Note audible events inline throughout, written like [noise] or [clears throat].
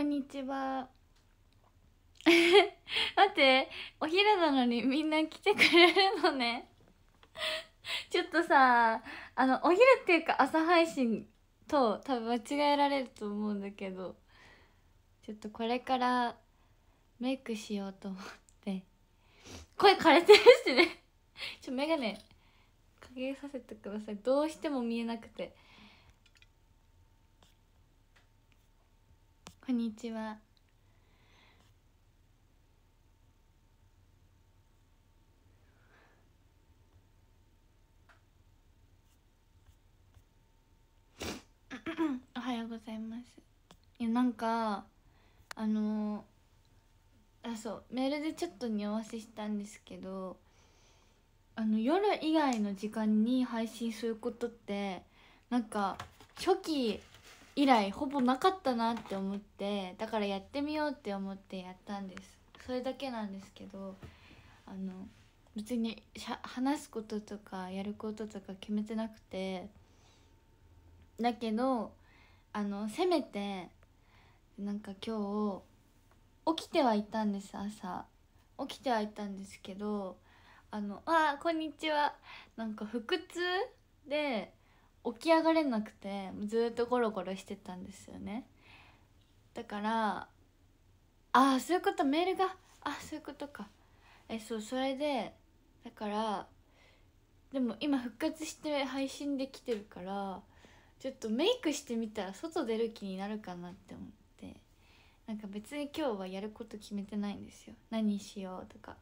こんにちは。[laughs] 待ってお昼なのにみんな来てくれるのね。[laughs] ちょっとさあのお昼っていうか朝配信と多分間違えられると思うんだけどちょっとこれからメイクしようと思って。声枯れてるしね。[laughs] ちょ眼鏡かけさせてください。どうしても見えなくて。こんにちは。[coughs] おはようございます。いやなんかあのあそうメールでちょっと匂わせしたんですけどあの夜以外の時間に配信することってなんか初期以来ほぼなかったなって思ってだからやってみようって思ってやったんです。それだけなんですけどあの別に話すこととかやることとか決めてなくて。だけどあのせめてなんか今日起きてはいたんです朝。起きてはいたんですけどあの「あこんにちは」なんか腹痛で起き上がれなくてずっとゴロゴロしてたんですよね。だからああそういうことメールがあそういうことか。えそうそれでだからでも今復活して配信できてるからちょっとメイクしてみたら外出る気になるかなって思って。なんか別に今日はやること決めてないんですよ。何しようとか。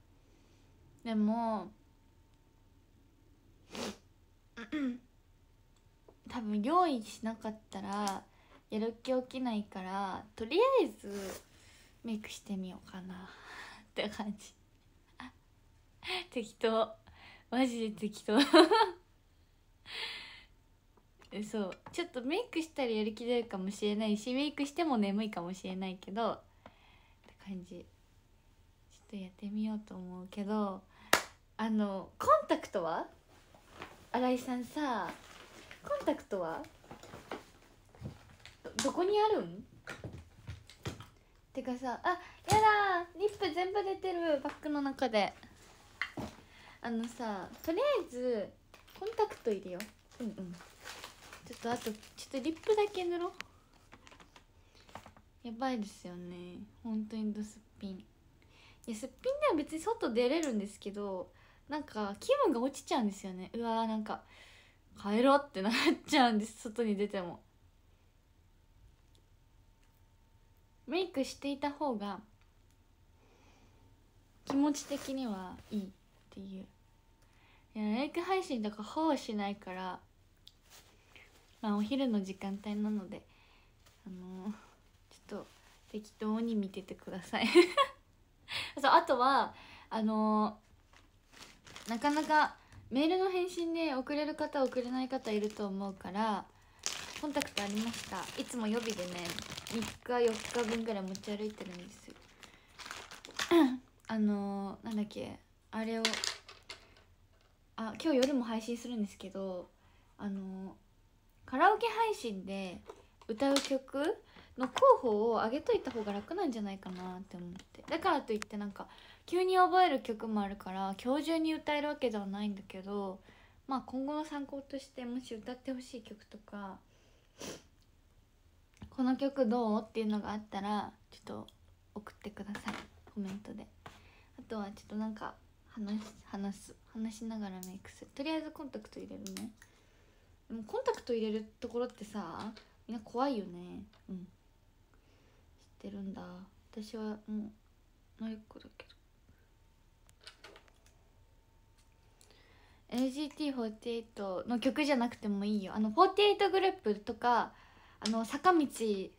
でも多分用意しなかったらやる気起きないからとりあえずメイクしてみようかな [laughs] って感じ。[laughs] 適当。マジで適当。[laughs] そう。ちょっとメイクしたらやる気出るかもしれないしメイクしても眠いかもしれないけどって感じ。ちょっとやってみようと思うけどあのコンタクトは？新井さんさコンタクトは？どこにあるん？てかさあやだリップ全部出てるバッグの中で。あのさとりあえずコンタクト入れよう。うんうん。ちょっとあとちょっとリップだけ塗ろう。やばいですよね。本当にドすっぴんいやすっぴんでは別に外出れるんですけどなんか気分が落ちちゃうんですよね。うわーなんか帰ろうってなっちゃうんです外に出ても。メイクしていた方が気持ち的にはいいっていう。いやメイク配信とかほぼしないからまあお昼の時間帯なのであのー、ちょっと適当に見ててください。[laughs] そうあとはあのー、なかなかメールの返信で送れる方送れない方いると思うからコンタクトありました。いつも予備でね3日4日分ぐらい持ち歩いてるんですよ。あのー、なんだっけあれをあ今日夜も配信するんですけどあのーカラオケ配信で歌う曲の候補を上げといた方が楽なんじゃないかなって思って。だからといってなんか急に覚える曲もあるから今日中に歌えるわけではないんだけどまあ今後の参考としてもし歌ってほしい曲とかこの曲どう？っていうのがあったらちょっと送ってください。コメントで。あとはちょっとなんか話話す話しながらメイクするとりあえずコンタクト入れるね。でもコンタクト入れるところってさみんな怖いよね。うん。知ってるんだ。私はもう慣れっこだけど。LGT48 の曲じゃなくてもいいよ。あの48グループとかあの坂道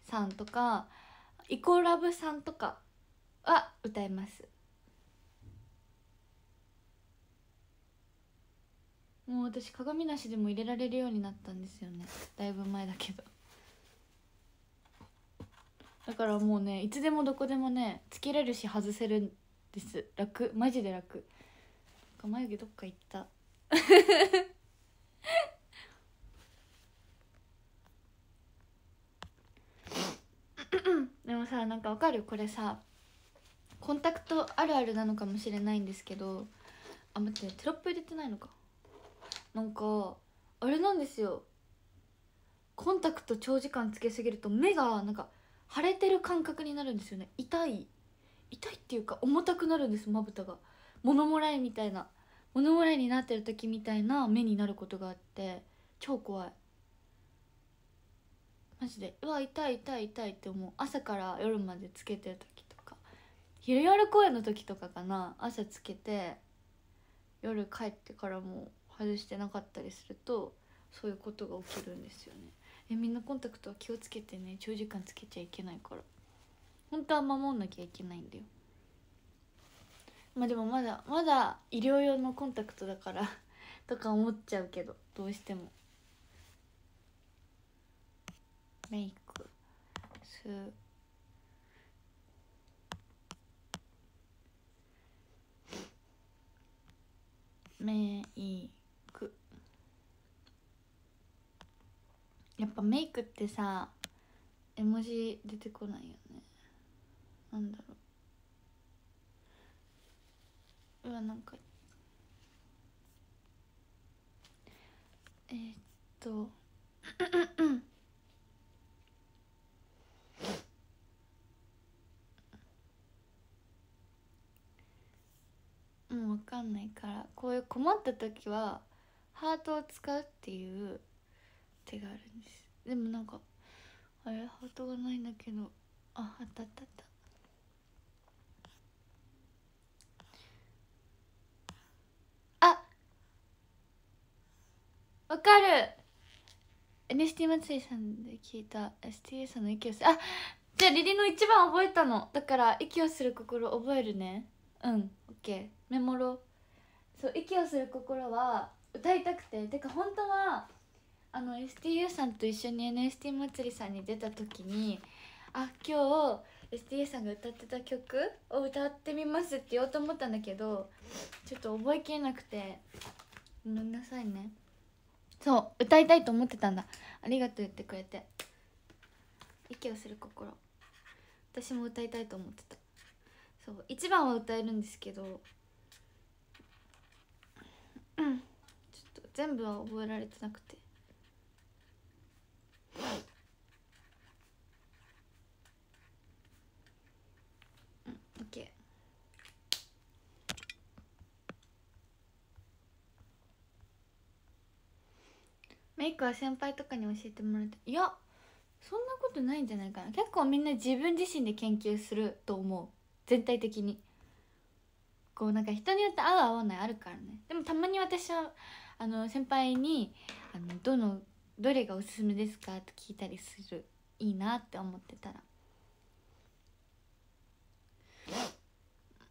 さんとかイコラブさんとかは歌えます。もう私鏡なしでも入れられるようになったんですよね。だいぶ前だけど。だからもうねいつでもどこでもねつけれるし外せるんです。楽。マジで楽。眉毛どっか行った。[laughs] でもさなんかわかる？これさコンタクトあるあるなのかもしれないんですけどあ待ってテロップ入れてないのか。なんかあれなんですよ。コンタクト長時間つけすぎると目がなんか腫れてる感覚になるんですよね。痛い。痛いっていうか重たくなるんですまぶたが。物もらいみたいな。物もらいになってる時みたいな目になることがあって超怖い。マジでうわ痛い痛い痛いって思う。朝から夜までつけてる時とか。昼夜公演の時とかかな。朝つけて夜帰ってからも外してなかったりするとそういうことが起きるんですよね。えみんなコンタクトは気をつけてね。長時間つけちゃいけないから。本当は守んなきゃいけないんだよ。まあでもまだまだ医療用のコンタクトだから [laughs] とか思っちゃうけどどうしても。メイク。す。メイク。やっぱメイクってさ絵文字出てこないよね。なんだろう。うわなんか。え、っと。[coughs] もう分かんないから。こういう困った時はハートを使うっていう手があるんです。でもなんかあれ？ハートがないんだけど。ああったあったあったあわかる。NST 祭りさんで聞いた。STA さんの息をする。あじゃあリリの一番覚えたの。だから息をする心覚えるね。うん。オッケーメモろそう息をする心は歌いたくて。てか本当はあの STU さんと一緒に NST 祭りさんに出た時にあ今日 STU さんが歌ってた曲を歌ってみますって言おうと思ったんだけどちょっと覚えきれなくて。ごめんなさいね。そう歌いたいと思ってたんだ。ありがとう言ってくれて。息をする心。私も歌いたいと思ってた。そう1番は歌えるんですけど。うん。ちょっと全部は覚えられてなくてうんオッケーメイクは先輩とかに教えてもらっていやそんなことないんじゃないかな。結構みんな自分自身で研究すると思う。全体的に。こうなんか人によって合う合わないあるからね。でもたまに私はあの先輩にあのどのどれがおすすめですかって聞いたりするいいなって思ってたら。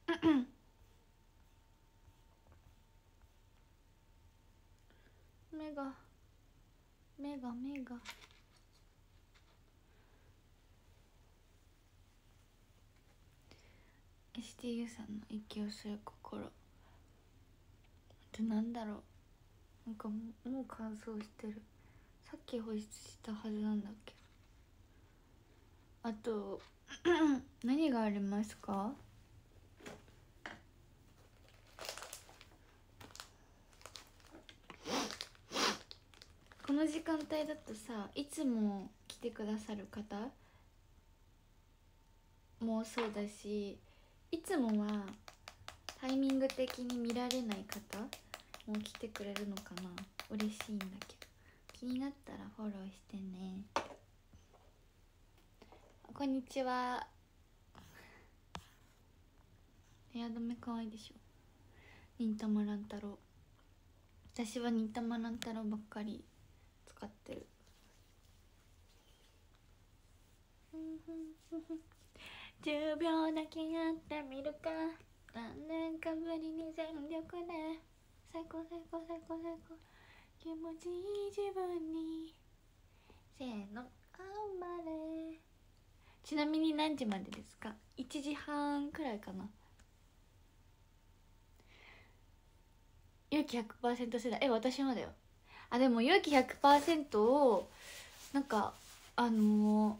[coughs] 目が。目が目が。STU さんの息をする心。ってなんだろう。なんかもうもう乾燥してる。さっき保湿したはずなんだっけ。あと [clears throat] 何がありますか？この時間帯だとさいつも来てくださる方もそうだしいつもはタイミング的に見られない方も来てくれるのかな。嬉しいんだけど。気になったらフォローしてね。こんにちは。ヘア止め可愛いでしょ。忍たま乱太郎。私は忍たま乱太郎ばっかり。使ってる。10秒だけやってみるか。何年かぶりに全力で。最高最高最高最高。気持ちいい自分に。せーの頑張れちなみに何時までですか？1時半くらいかな。勇気100%世代。え私もだよ。あでも勇気100%をなんかあの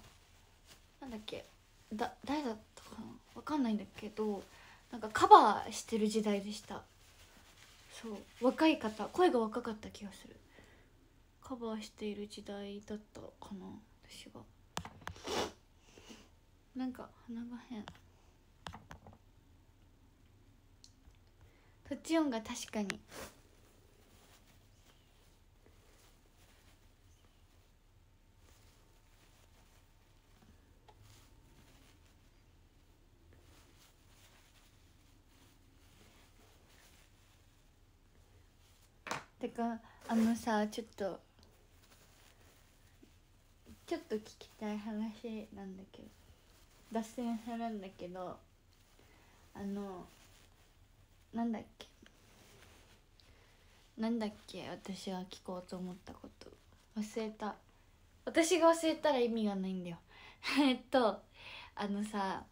ー、なんだっけだ誰だったかなわかんないんだけどなんかカバーしてる時代でした。そう若い方声が若かった気がする。カバーしている時代だったかな私が。なんか鼻が変。そっち音が確かに。てかあのさちょっとちょっと聞きたい話なんだけど脱線するんだけどあのなんだっけ？なんだっけ？私が聞こうと思ったこと。忘れた。私が忘れたら意味がないんだよ。[laughs] えっとあのさ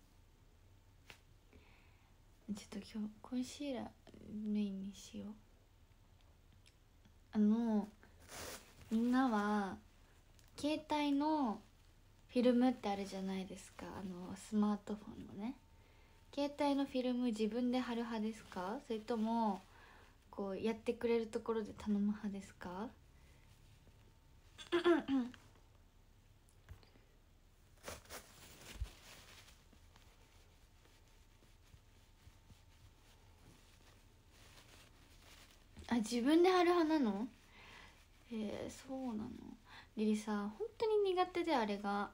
ちょっと今日コンシーラーメインにしよう。あのみんなは携帯のフィルムってあるじゃないですか。あのスマートフォンのね。携帯のフィルム自分で貼る派ですか？それともこうやってくれるところで頼む派ですか？[coughs] あ自分で貼る派なの？えー、そうなの。リリさ本当に苦手であれが。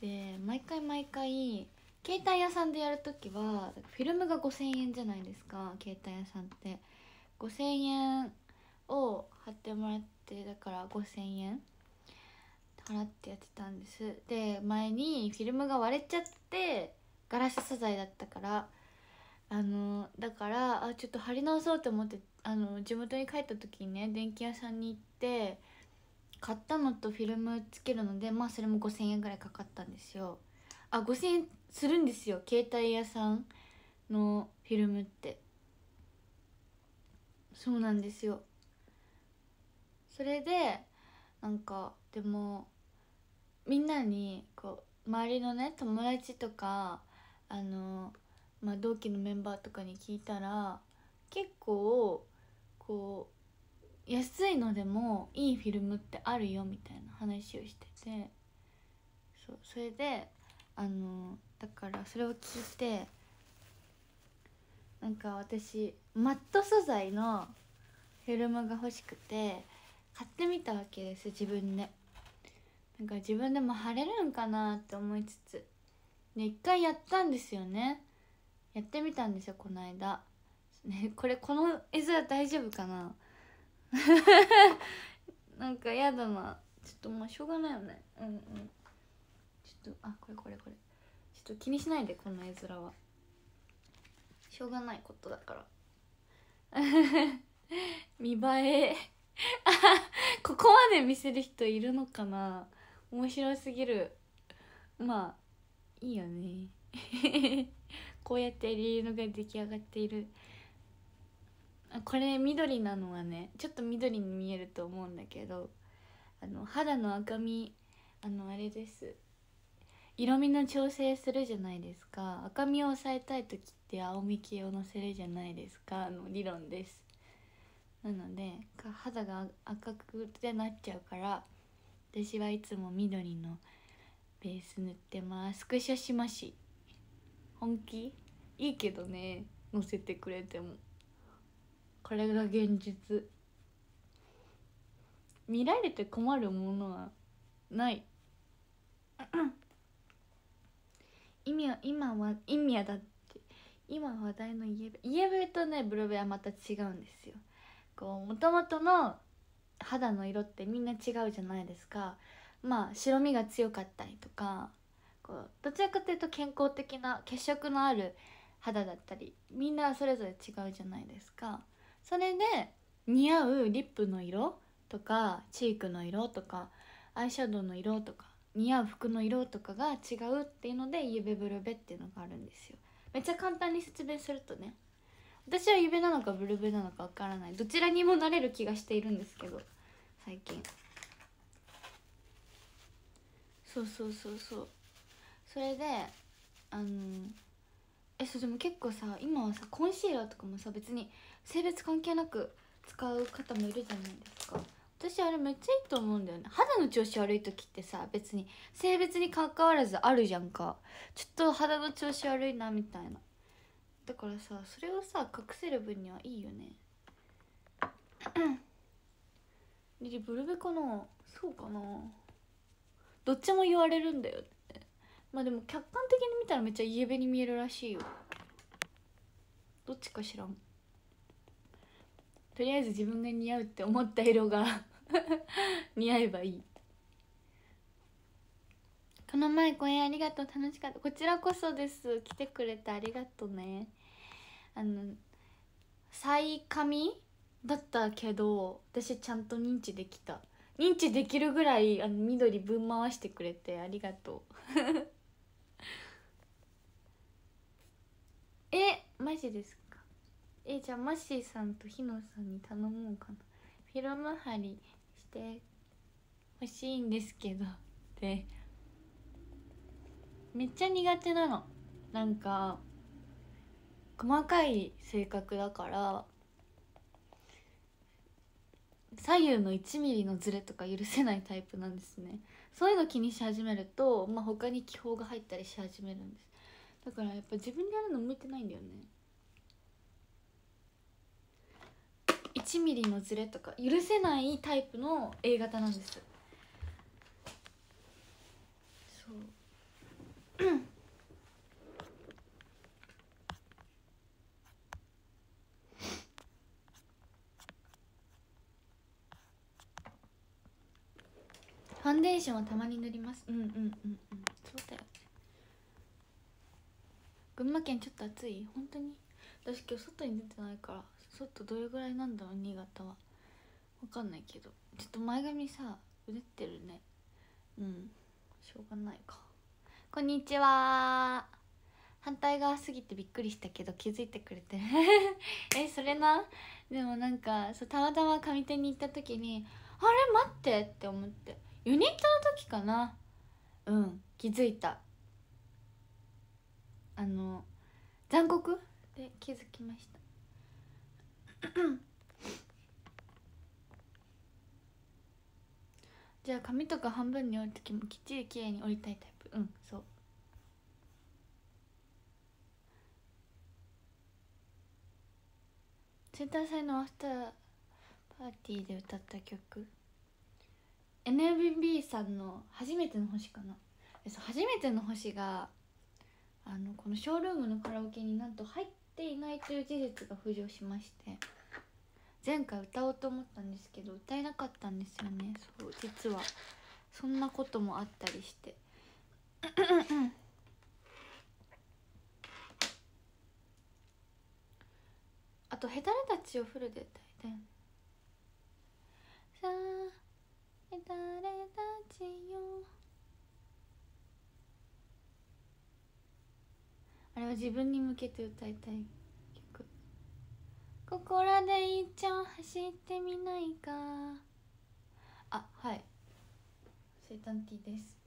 で毎回毎回携帯屋さんでやるときはフィルムが5,000円じゃないですか携帯屋さんって。5,000円を貼ってもらってだから5,000円。払ってやってたんです。で前にフィルムが割れちゃってガラス素材だったから。あのだからあちょっと貼り直そうと思ってあの地元に帰った時にね電気屋さんに行って買ったのとフィルムつけるのでまあそれも5,000円ぐらいかかったんですよ。あ5,000円するんですよ。携帯屋さんのフィルムって。そうなんですよ。それでなんかでもみんなにこう周りのね友達とかあの、まあ、同期のメンバーとかに聞いたら結構こう安いのでもいいフィルムってあるよみたいな話をしててそうそれであのだからそれを聞いてなんか私マット素材のフィルムが欲しくて買ってみたわけです自分で。なんか自分でも貼れるんかなって思いつつで一回やったんですよね。やってみたんですよこの間。ねこれこの絵面大丈夫かな？[laughs] なんかやだな。ちょっともうしょうがないよね。うんうん。ちょっとあこれこれこれ。ちょっと気にしないでこの絵面は。しょうがないことだから。[laughs] 見栄え。[laughs] ここまで見せる人いるのかな？面白すぎる。まあいいよね。こうやってリールが出来上がっている。これ緑なのはねちょっと緑に見えると思うんだけどあの肌の赤みあのあれです。色味の調整するじゃないですか。赤みを抑えたい時って青み系をのせるじゃないですか。の理論です。なので肌が赤くてなっちゃうから私はいつも緑のベース塗ってます。スクショしまし。本気？いいけどね。のせてくれても。これが現実。見られて困るものはない。[coughs] 意味は今は意味はだって。今話題のイエベイエベとねブルベはまた違うんですよ。こうもともとの肌の色ってみんな違うじゃないですか。まあ白みが強かったりとかこうどちらかというと健康的な血色のある肌だったりみんなそれぞれ違うじゃないですか。それで似合うリップの色とかチークの色とかアイシャドウの色とか似合う服の色とかが違うっていうのでユベブルベっていうのがあるんですよ。めっちゃ簡単に説明するとね私はユベなのかブルベなのかわからない。どちらにもなれる気がしているんですけど最近。そうそうそうそう。それであのえそうでも結構さ今はさコンシーラーとかもさ別に性別関係なく使う方もいるじゃないですか。私あれめっちゃいいと思うんだよね。肌の調子悪い時ってさ別に性別に関わらずあるじゃんか。ちょっと肌の調子悪いなみたいな。だからさそれをさ隠せる分にはいいよね。[clears throat] リリブルベかなそうかな。どっちも言われるんだよって。まあでも客観的に見たらめっちゃイエベに見えるらしいよ。どっちか知らん。とりあえず自分が似合うって思った色が [laughs] 似合えばいい。この前公演ありがとう楽しかった。こちらこそです。来てくれてありがとうね。あの最髪だったけど私ちゃんと認知できた。認知できるぐらいあの緑ぶん回してくれてありがとう。[laughs] えマジですか？えじゃあマッシーさんとひのさんに頼もうかな。フィルム貼りしてほしいんですけど。ってめっちゃ苦手なの。なんか細かい性格だから左右の1ミリのズレとか許せないタイプなんですね。そういうの気にし始めると、まあ、他に気泡が入ったりし始めるんです。だからやっぱ自分でやるの向いてないんだよね。1ミリのズレとか許せないタイプの A 型なんです。そう。ファンデーションはたまに塗ります。うんうんうんうん。そうだよね。群馬県ちょっと暑い？本当に。私今日外に出てないから。外どれぐらいなんだろう新潟は。分かんないけど。ちょっと前髪さうねってるね。うん。しょうがないか。こんにちは。反対側すぎてびっくりしたけど気づいてくれて [laughs] えそれな？でもなんかそうたまたま上手に行った時にあれ？待ってって思って。ユニットの時かな？うん。気づいた。あの残酷？で気づきました。[coughs] じゃあ髪とか半分に折る時もきっちりきれいに折りたいタイプ。うんそう。センター祭のアフターパーティーで歌った曲。NMB さんの初めての星かな。そう初めての星があのこのショールームのカラオケになんと入っていないという事実が浮上しまして。前回歌おうと思ったんですけど歌えなかったんですよね。そう実は。そんなこともあったりして。[coughs] あと「ヘタレたち」をフルで歌いたいさあヘタレたちよ。あれは自分に向けて歌いたい。ここらで一丁走ってみないか。あはい。生誕ティーです。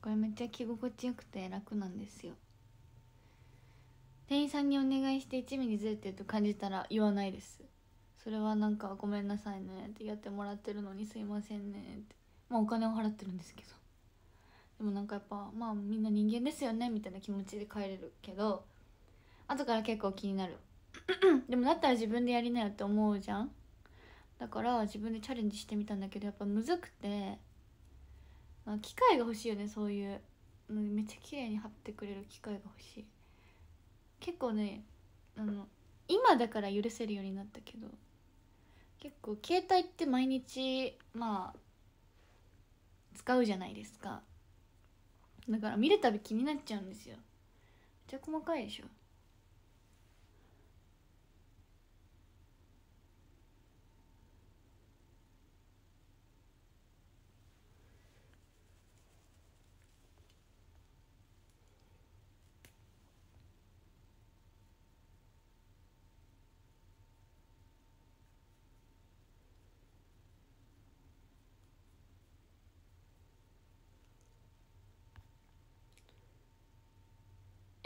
これめっちゃ着心地よくて楽なんですよ。店員さんにお願いして1ミリずれてると感じたら言わないです。それはなんかごめんなさいねってやってもらってるのにすいませんねって。まあお金を払ってるんですけど。でもなんかやっぱまあみんな人間ですよねみたいな気持ちで帰れるけど後から結構気になる [clears throat] でもだったら自分でやりなよって思うじゃん。だから自分でチャレンジしてみたんだけどやっぱむずくて、まあ、機械が欲しいよねそういう。めっちゃ綺麗に貼ってくれる機械が欲しい。結構ねあの今だから許せるようになったけど結構携帯って毎日まあ使うじゃないですか。だから見るたび気になっちゃうんですよ。めっちゃ細かいでしょ。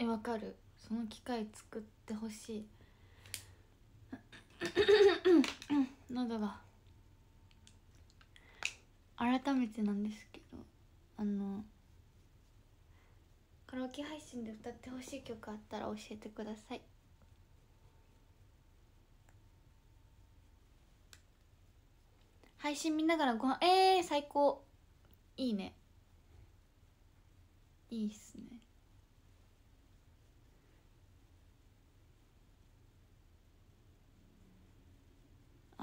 えわかる。その機会作ってほしい。[coughs] 喉が。改めてなんですけどあのカラオケ配信で歌ってほしい曲あったら教えてください。配信見ながらご飯えー、最高。いいね。いいっすね。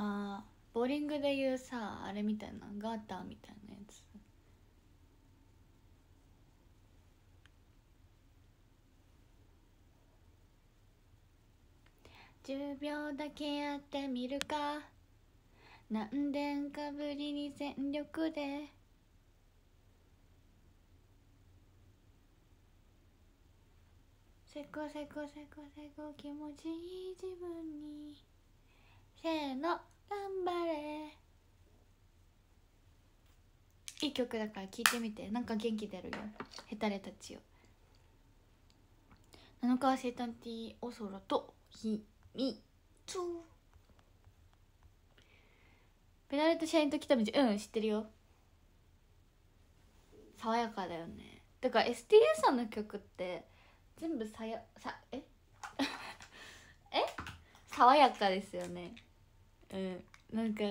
あーボーリングでいうさあれみたいなガーターみたいなやつ。10秒だけやってみるか。何年かぶりに全力で。せこせこせこせこ気持ちいい自分に。せーの頑張れ。いい曲だから聴いてみて。なんか元気出るよ。ヘタレたちよ7日は生誕ティーお空とひみつ。ペナルト社員と来た道。うん知ってるよ。爽やかだよね。だから STU さんの曲って全部さやさえ？[laughs] え？爽やかですよね。うん。なんか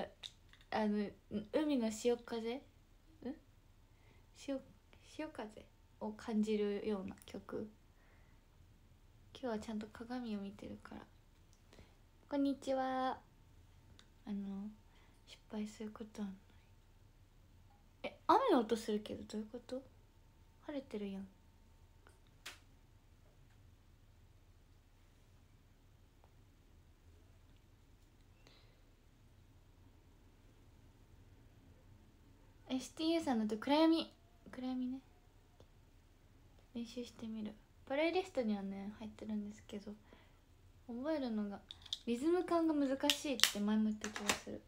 あの海の潮風？ん？潮潮風？を感じるような曲？今日はちゃんと鏡を見てるから。こんにちは。あの失敗することはない。え雨の音するけどどういうこと？晴れてるやん。STU さんだと暗闇。暗闇ね。練習してみる。プレイリストにはね入ってるんですけど覚えるのがリズム感が難しいって前も言った気がする。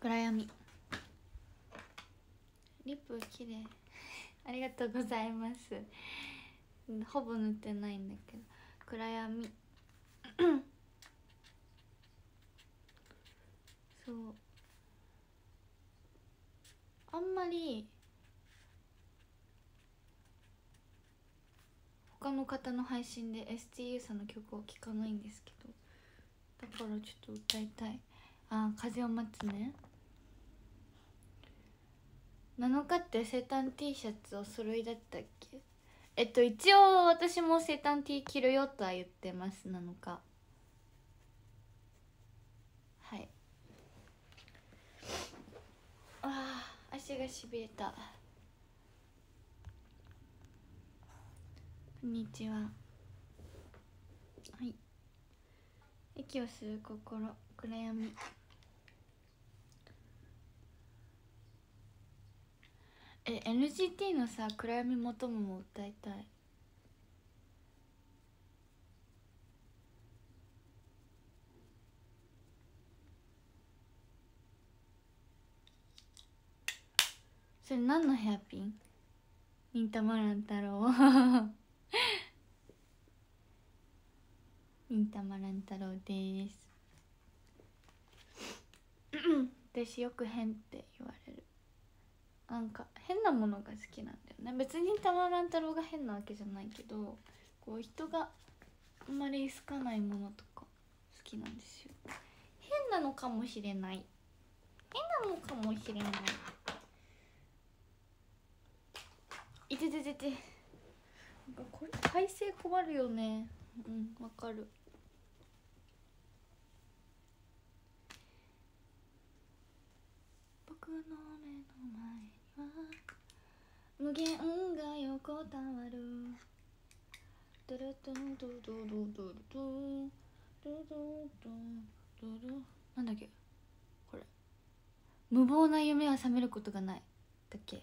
暗闇。リップ綺麗。[laughs] ありがとうございます。ほぼ塗ってないんだけど。暗闇。[clears throat] そう。あんまり他の方の配信で STU さんの曲を聴かないんですけどだからちょっと歌いたい。ああ「風を待つね」7日って生誕 T シャツお揃いだったっけ？えっと一応私も生誕 T 着るよとは言ってます7日。はい。あー。足がしびれた。こんにちは。はい。息を吸う心暗闇。え NGT のさ「暗闇求む」も歌いたい。それ何のヘアピン？忍たま乱太郎。忍たま乱太郎です。[coughs] 私よく変って言われる。なんか変なものが好きなんだよね。別にたまらん太郎が変なわけじゃないけどこう人があんまり好かないものとか好きなんですよ。変なのかもしれない。変なのかもしれない。いててててなんかこれ体勢困るよね。うん。わかる。僕の目の前には無限が横たわる。ドゥルドゥドゥドゥドゥドゥドゥドゥドゥドゥドゥ。なんだっけ？これ。無謀な夢は覚めることがない。だっけ？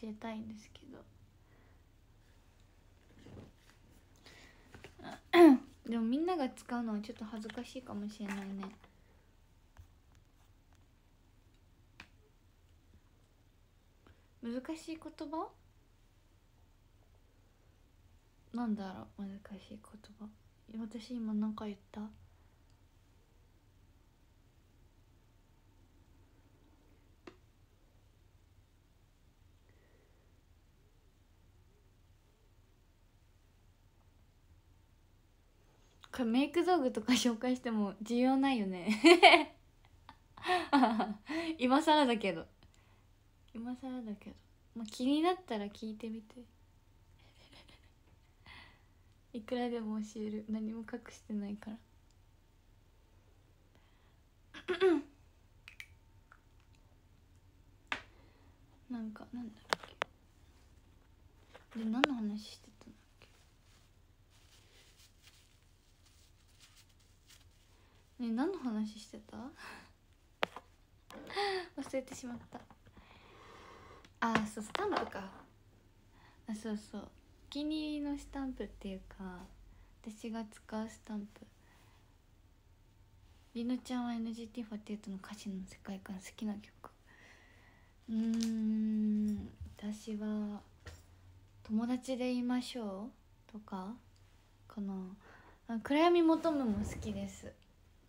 教えたいんですけど。[coughs] でもみんなが使うのはちょっと恥ずかしいかもしれないね。難しい言葉？なんだろう難しい言葉。私今何か言った？これメイク道具とか紹介しても需要ないよね。[laughs] 今更だけど。今更だけど、まあ、気になったら聞いてみて。[laughs] いくらでも教える。何も隠してないから。[coughs] なんかなんだっけ。で何の話してたんだっけね何の話してた？[laughs] 忘れてしまった。あそうスタンプか。あそうそう。お気に入りのスタンプっていうか私が使うスタンプ。りのちゃんは NGT48 の歌詞の世界観好きな曲。うーん私は「友達で言いましょう」とかかな暗闇求むも好きです。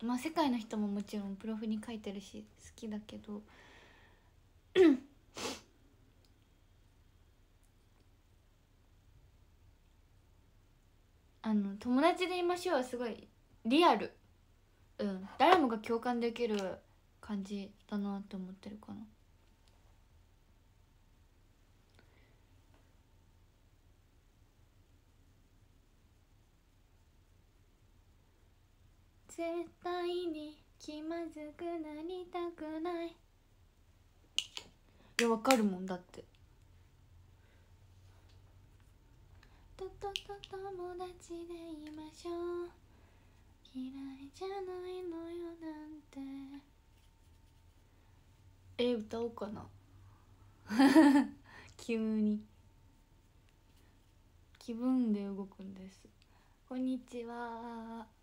まあ世界の人ももちろんプロフに書いてるし好きだけど。あの友達でいましょうはすごいリアル。うん。誰もが共感できる感じだなって思ってるかな。絶対に気まずくなりたくない。いやわかるもんだって。ととと友達でいましょう。嫌いじゃないのよなんて。え歌おうかな。[laughs] 急に。気分で動くんです。こんにちは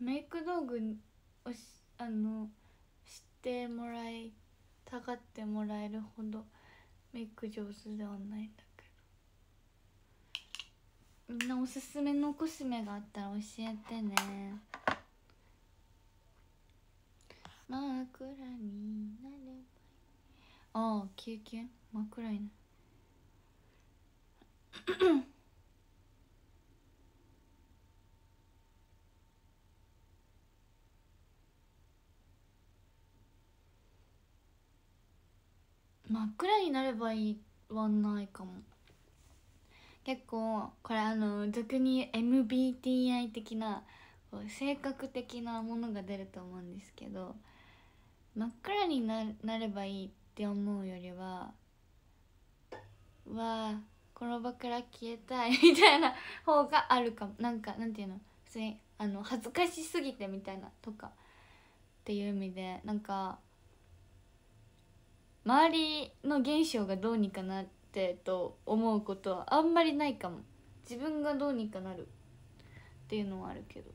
メイク道具をしあの知ってもらいたがってもらえるほどメイク上手ではないんだけど。みんなおすすめのコスメがあったら教えてね。真っ暗になればいい。ああ経験真っ暗いな真っ暗になればいいはないかも。結構これあの俗に MBTI 的な性格的なものが出ると思うんですけど真っ暗にななればいいって思うよりはわあこの場から消えたいみたいな方があるかも。なんかなんていうの？普通にあの恥ずかしすぎてみたいなとかっていう意味でなんか周りの現象がどうにかなってと思うことはあんまりないかも。自分がどうにかなる。っていうのはあるけど。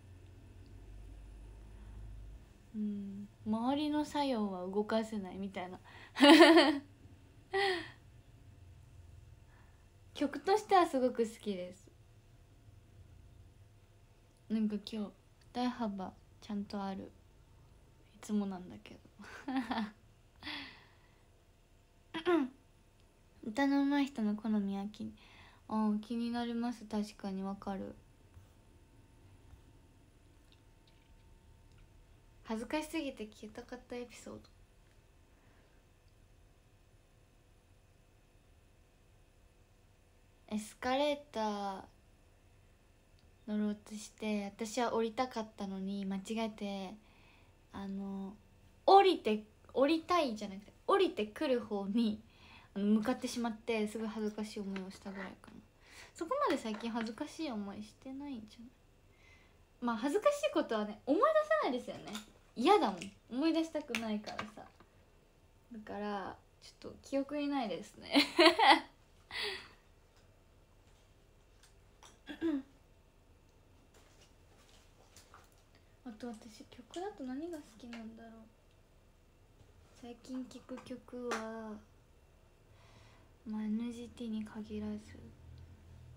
うん。周りの作用は動かせないみたいな。[laughs] 曲としてはすごく好きです。なんか今日歌い幅ちゃんとある。いつもなんだけど。[laughs] 歌の上手い人の好みは気あ気になります。確かにわかる。恥ずかしすぎて消えたかったエピソード。エスカレーター乗ろうとして私は降りたかったのに間違えてあの降りて降りたいじゃなくて降りてくる方に向かってしまってすごい恥ずかしい思いをしたぐらいかな。そこまで最近恥ずかしい思いしてないんじゃない？まあ恥ずかしいことはね思い出さないですよね。嫌だもん。思い出したくないからさ。だからちょっと記憶にないですね。[laughs] あと私曲だと何が好きなんだろう。最近聴く曲はまあ NGT に限らず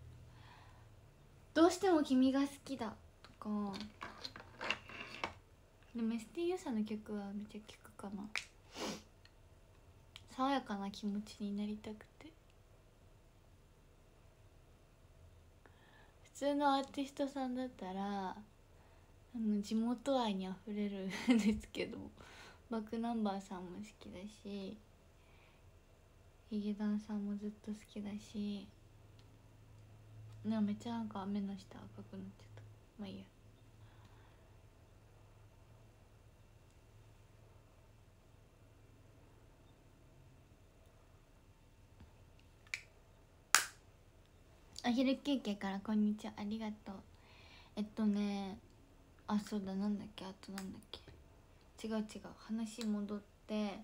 「どうしても君が好きだ」とか。でも STU さんの曲はめっちゃ聴くかな。爽やかな気持ちになりたくて。普通のアーティストさんだったらあの地元愛にあふれるんですけど。バックナンバーさんも好きだしヒゲダンさんもずっと好きだしなめっちゃなんか目の下赤くなっちゃった。まあいいや。お昼休憩からこんにちは。ありがとう。えっとねあそうだなんだっけ？あとなんだっけ？違う違う。話戻って。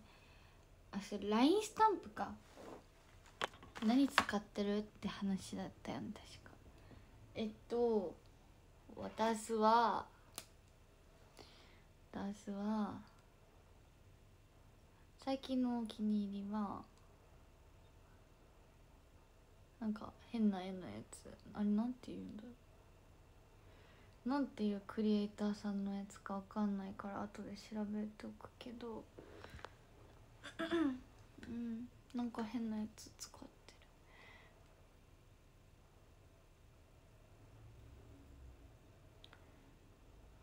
あそれ LINE スタンプか。何使ってるって話だったよね確か。えっと私は私は最近のお気に入りはなんか変な絵のやつ。あれなんて言うんだろう。なんていうクリエイターさんのやつかわかんないから後で調べておくけど。うん。なんか変なやつ使って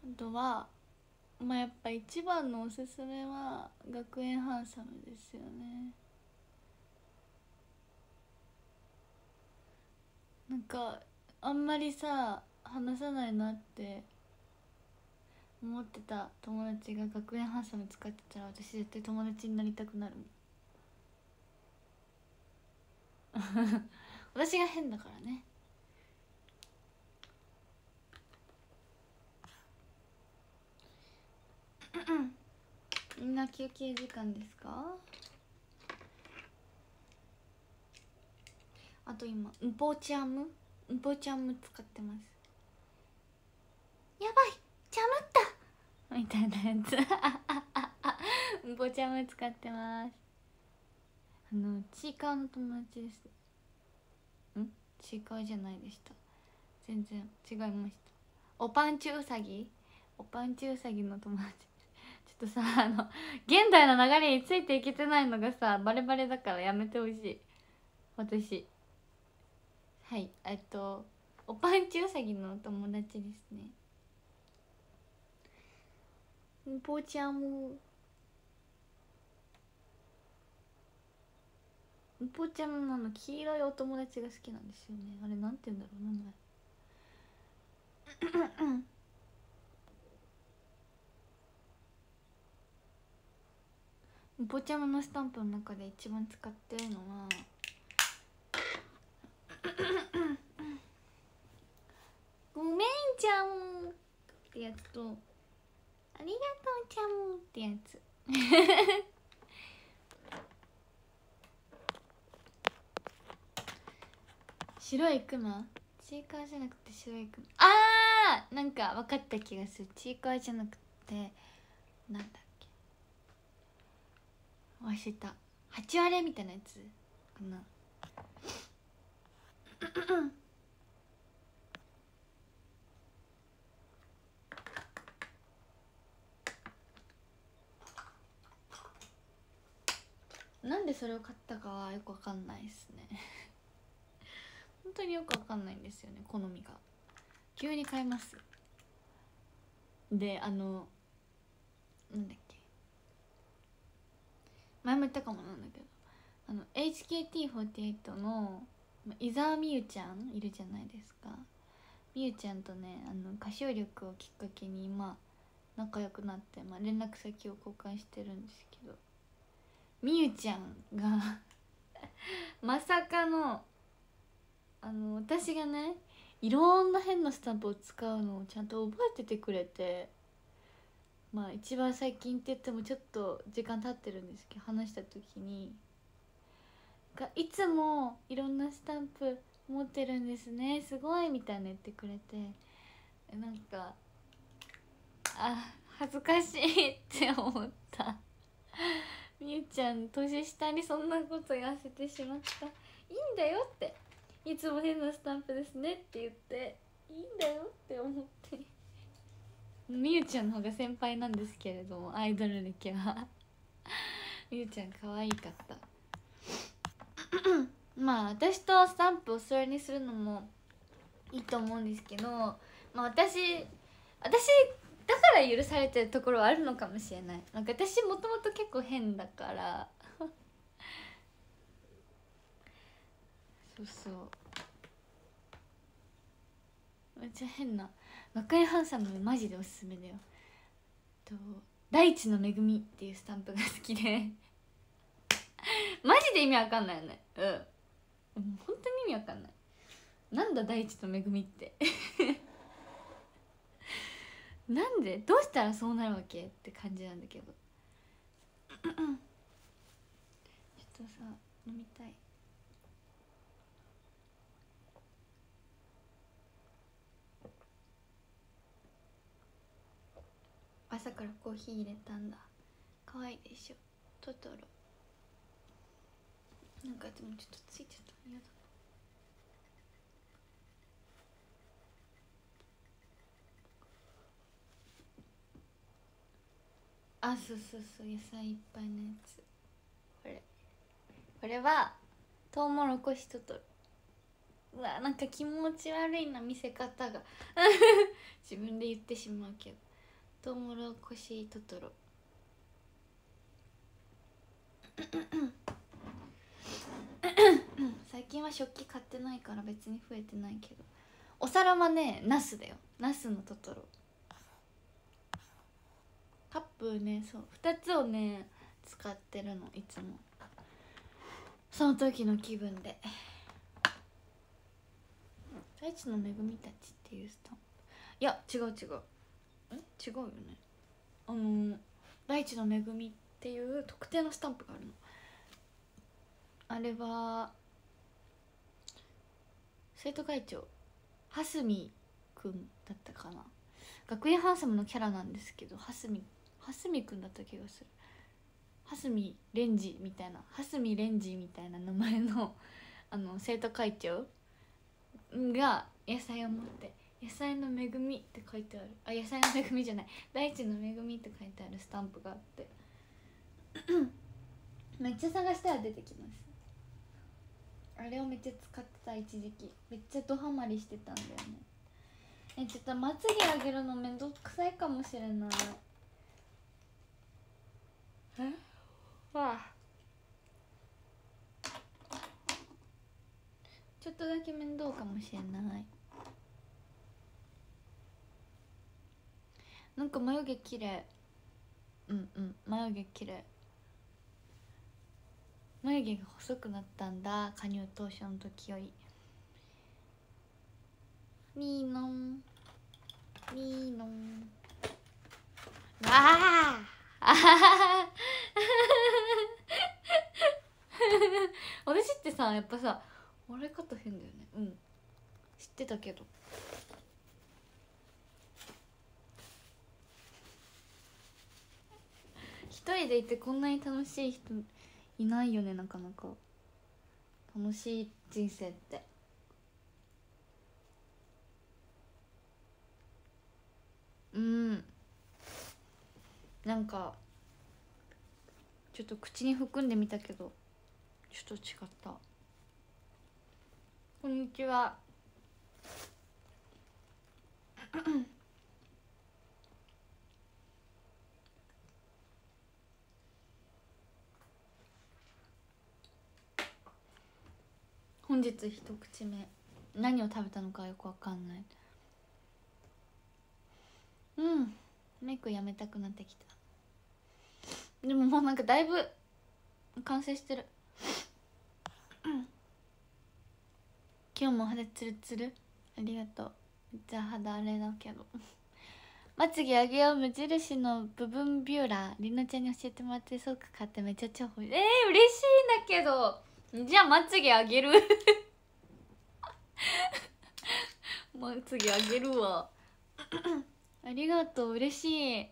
る。あとはまあやっぱ一番のおすすめは学園ハンサムですよね。なんかあんまりさ話さないなって思ってた友達が学園ハンサム使ってたら私絶対友達になりたくなる。[laughs] 私が変だからね。[coughs] みんな休憩時間ですか？あと今ンポチャムンポチャム使ってます。やばいジャムった。みたいなやつ。ンポチャム使ってます。あのちいかわの友達です。ん？ちいかわじゃないでした。全然違いました。おパンチウサギ？おパンチウサギの友達。[laughs] ちょっとさあの現代の流れについていけてないのがさバレバレだからやめてほしい。私。はいえっとおパンチウサギの友達ですね。ぽちゃんもぽちゃんのあの黄色いお友達が好きなんですよねあれなんて言うんだろう名前ぽちゃまのスタンプの中で一番使ってるのはごめんちゃんってやつとありがとうちゃんってやつ。白いクマ？チーカーじゃなくて白いクマ。あー！なんか分かった気がする。チーカーじゃなくてなんだっけ？忘れた。8割れみたいなやつかな。なんでそれを買ったかはよくわかんないですね。本当によくわかんないんですよね好みが。急に買います。であのなんだっけ。前も言ったかもなんだけど。あの HKT48 の伊沢美優ちゃんいるじゃないですか。美優ちゃんとねあの歌唱力をきっかけに今仲良くなって、まあ、連絡先を交換してるんですけど。みゆちゃんが [laughs] まさかのあの私がねいろんな変なスタンプを使うのをちゃんと覚えててくれてまあ一番最近って言ってもちょっと時間経ってるんですけど話した時にがいつもいろんなスタンプ持ってるんですねすごいみたいな言ってくれてなんかあ恥ずかしいって思った。みゆちゃん年下にそんなこと言わせてしまった。いいんだよって。いつも変なスタンプですねって言って。いいんだよって思って。みゆちゃんの方が先輩なんですけれどもアイドル歴は。みゆちゃん可愛かった。[coughs] まあ私とスタンプをそれにするのもいいと思うんですけどまあ私私だから許されてるところはあるのかもしれない。なんか私もともと結構変だから。[laughs] そうそう。めっちゃ変な。若いハンサムマジでおすすめだよ。と大地の恵みっていうスタンプが好きで。[laughs] マジで意味わかんないよね。うん。本当に意味わかんない。なんだ大地の恵みって。[laughs] なんで？どうしたらそうなるわけって感じなんだけど。ちょっとさ飲みたい。朝からコーヒー入れたんだ。可愛いでしょ。トトロ。なんかでもちょっとついちゃった。嫌だ。あそうそうそう野菜いっぱいのやつ。これ。これはトウモロコシトトロうわなんか気持ち悪いな見せ方が。[laughs] 自分で言ってしまうけど。トウモロコシトトロ最近は食器買ってないから別に増えてないけど。お皿はねナスだよ。ナスのトトロカップねそう2つをね使ってるのいつも。その時の気分で。大地の恵みたちっていうスタンプ。いや違う違う。え？違うよね。あの大地の恵みっていう特定のスタンプがあるの。あれは生徒会長蓮見くんだったかな。学園ハンサムのキャラなんですけど蓮見蓮見くんだった気がする。蓮見レンジみたいな蓮見レンジみたいな名前のあの生徒会長が野菜を持って「野菜の恵み」って書いてある。あ野菜の恵みじゃない大地の恵みって書いてある。スタンプがあってめっちゃ探したら出てきますあれをめっちゃ使ってた一時期めっちゃドハマりしてたんだよねえちょっとまつげあげる。のめんどくさいかもしれないえ？わあ。ちょっとだけ面倒かもしれない。なんか眉毛綺麗。うんうん。眉毛綺麗。眉毛が細くなったんだ。加入当初の時より。ミーノン。ミーノン。わあ。あはは私ってさやっぱさ笑い方変だよね。うん。知ってたけど。一人でいてこんなに楽しい人いないよねなかなか。楽しい人生って。うん。なんかちょっと口に含んでみたけどちょっと違った。こんにちは。本日一口目。何を食べたのかよくわかんない。うん。メイクやめたくなってきた。でももうなんかだいぶ完成してる。[coughs] 今日も肌ツルツル。ありがとう。めっちゃ肌あれだけど。まつげあげよう無印の部分ビューラー。りのちゃんに教えてもらってそうか買ってめっちゃ超えー、嬉しいんだけど。じゃあまつげあげる。[laughs] まつげあげるわ。ありがとう嬉しい。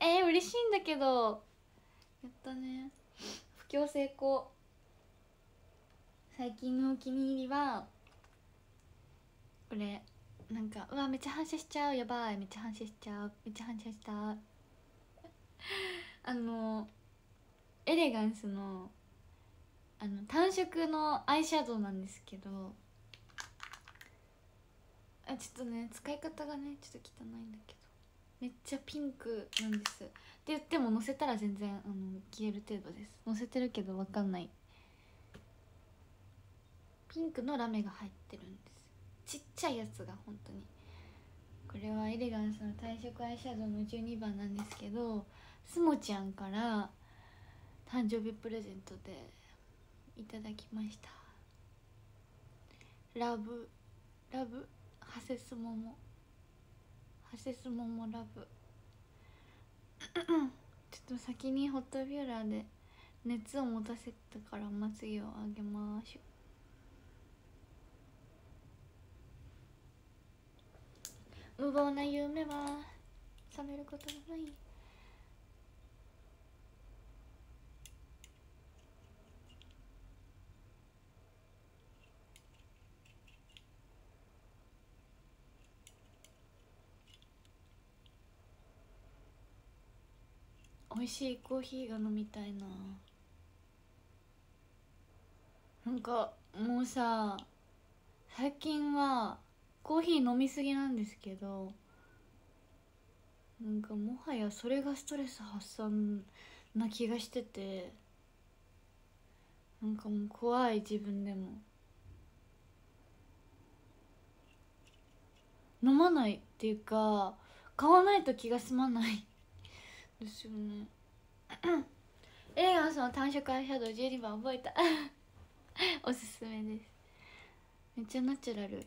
えー、嬉しいんだけどやったね布教成功。最近のお気に入りはこれなんかうわめっちゃ反射しちゃう。やばい。めっちゃ反射しちゃう。めっちゃ反射した。あのエレガンスのあの単色のアイシャドウなんですけどあちょっとね使い方がねちょっと汚いんだけど。めっちゃピンクなんです。って言ってものせたら全然あの消える程度です。のせてるけど分かんない。ピンクのラメが入ってるんです。ちっちゃいやつが本当に。これはエレガンスの体色アイシャドウの12番なんですけどスモちゃんから誕生日プレゼントでいただきました。ラブラブハセスモモ。ハセスモモラブ。[laughs] ちょっと先にホットビューラーで熱を持たせたからまつげをあげましょ。う無謀な夢は覚めることがない美味しいコーヒーが飲みたいな。なんかもうさ最近はコーヒー飲みすぎなんですけどなんかもはやそれがストレス発散な気がしててなんかもう怖い自分でも。飲まないっていうか買わないと気が済まない。ですよね。[clears throat] エレガンスの単色アイシャドウ12番覚えた。[laughs] おすすめです。めっちゃナチュラル。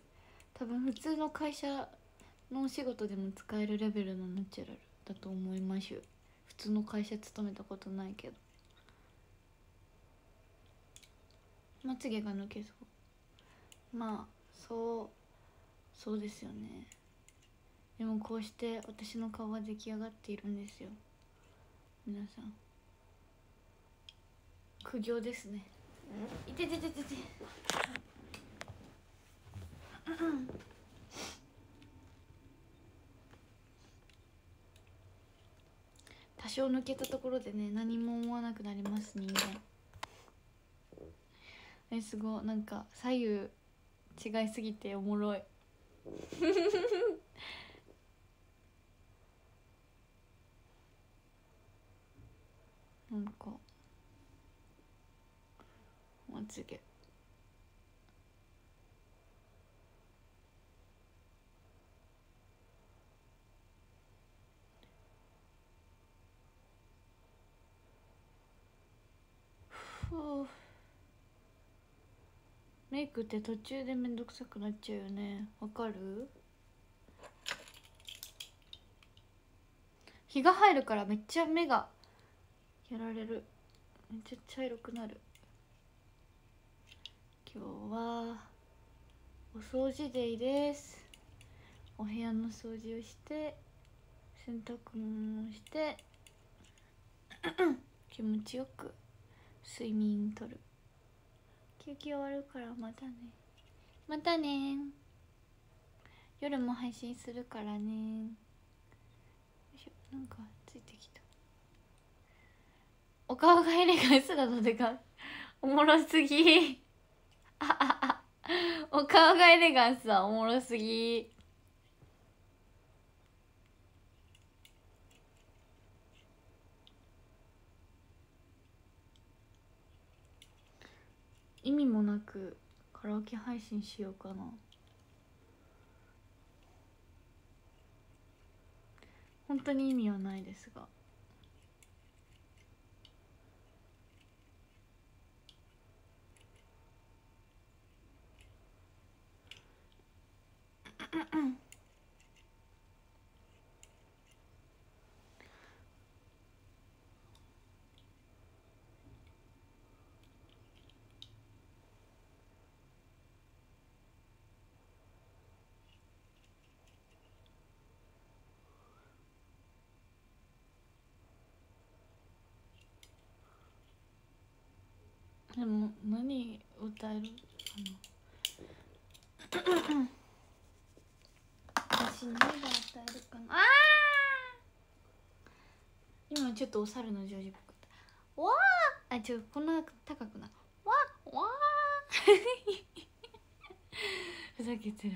多分普通の会社のお仕事でも使えるレベルのナチュラル。だと思います普通の会社勤めたことないけど。まつげが抜けそう。まあそうそうですよね。でもこうして私の顔は出来上がっているんですよ。皆さん。苦行ですね。いててててて。多少抜けたところでね何も思わなくなります人間。えすごい。なんか左右違いすぎておもろい [laughs] なんか。まつげメイクって途中でめんどくさくなっちゃうよね。わかる？日が入るからめっちゃ目がやられる。めっちゃ茶色くなる。今日はお掃除デイです。お部屋の掃除をして洗濯物をして [coughs] 気持ちよく睡眠とる。休憩終わるからまたね。またね。夜も配信するからね。なんかお顔がエレガンスなのでかおもろすぎ。[laughs] お顔がエレガンスはおもろすぎ。意味もなくカラオケ配信しようかな。本当に意味はないですが。でも何歌える？かな [laughs] 私何が歌えるかなあー！今ちょっとお猿のジョージっぽかった。わー！あちょこんな高くなわーわー！ふざけてる。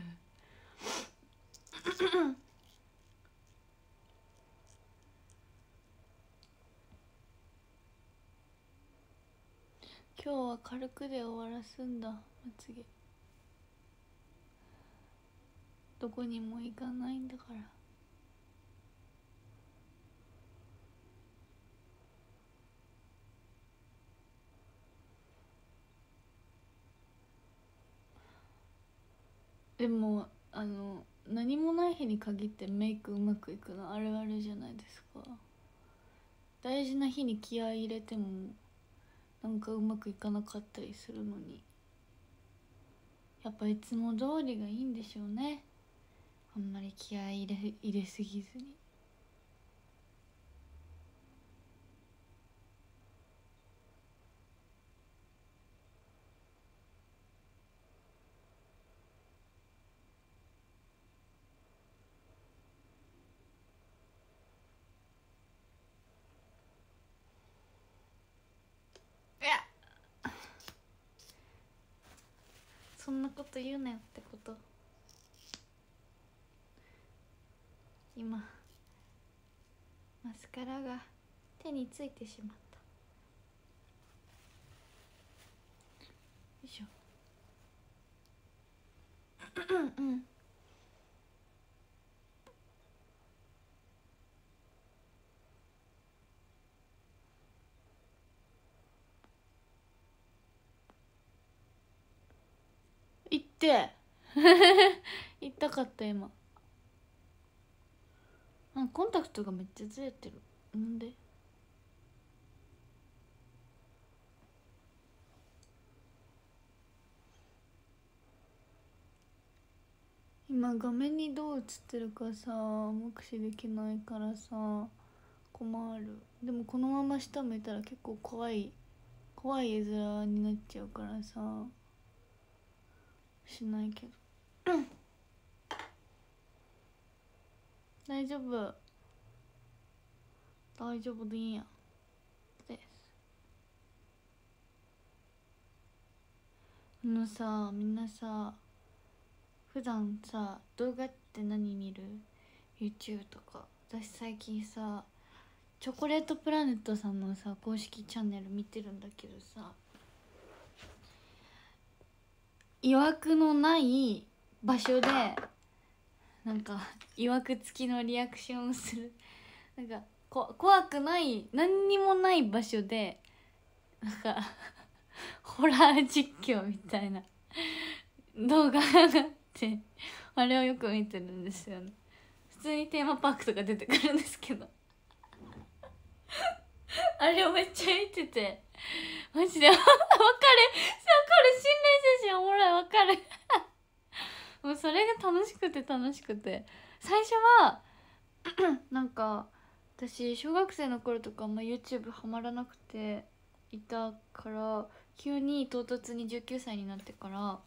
今日は軽くで終わらすんだ。まつげどこにも行かないんだから。でもあの何もない日に限ってメイクうまくいくのあるあるじゃないですか。大事な日に気合い入れてもなんかうまくいかなかったりするのに。やっぱいつも通りがいいんでしょうね。あんまり気合い入れ入れすぎずに。そんなこと言うなよってこと。今マスカラが手についてしまった。よいしょ。うん。行って。[laughs] 行ったかった今。あコンタクトがめっちゃずれてる。なんで？今画面にどう映ってるかさ目視できないからさ困る。でもこのまま下向いたら結構怖い怖い絵面になっちゃうからさしないけど。大丈夫。大丈夫でいいや。です。あのさみんなさ普段さ動画って何見る？YouTube とか。私最近さチョコレートプラネットさんのさ公式チャンネル見てるんだけどさいわくのない場所でなんかいわく付きのリアクションをする。なんかこ怖くない何にもない場所でなんかホラー実況みたいな動画があってあれをよく見てるんですよね。普通にテーマパークとか出てくるんですけど。あれをめっちゃ見ててマジでわかる。わかる心霊写真おもろいわかる。もうそれが楽しくて楽しくて。最初は [clears throat] なんか私小学生の頃とかあんま YouTube ハマらなくていたから急に唐突に19歳になってから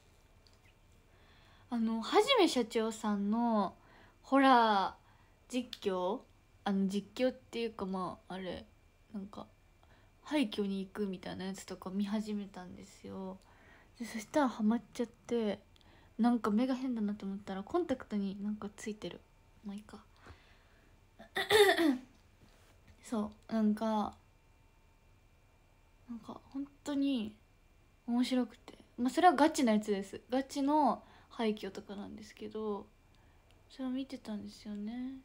あのはじめ社長さんのホラー実況あの実況っていうかまああれなんか廃墟に行くみたいなやつとか見始めたんですよ。でそしたらハマっちゃってなんか目が変だなと思ったらコンタクトになんかついてる。まあいいか。[coughs] そう。なんかなんか本当に面白くて。まあそれはガチなやつです。ガチの廃墟とかなんですけどそれを見てたんですよね。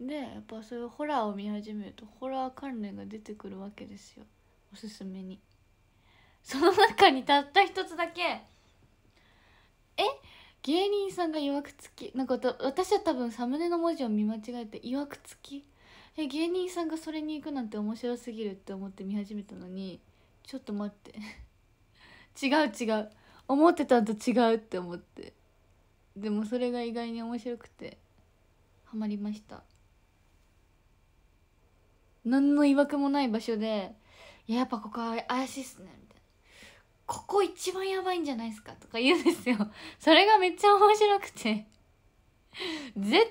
でやっぱそういうホラーを見始めるとホラー関連が出てくるわけですよ。おすすめに。その中にたった一つだけえ芸人さんがいわくつき？なんか私は多分サムネの文字を見間違えていわくつき？え芸人さんがそれに行くなんて面白すぎるって思って見始めたのにちょっと待って。[laughs] 違う違う。思ってたんと違うって思って。でもそれが意外に面白くてハマりました。何の曰くもない場所で「いややっぱここは怪しいっすね」「ここ一番やばいんじゃないですか」とか言うんですよ。[laughs] それがめっちゃ面白くて。絶対何も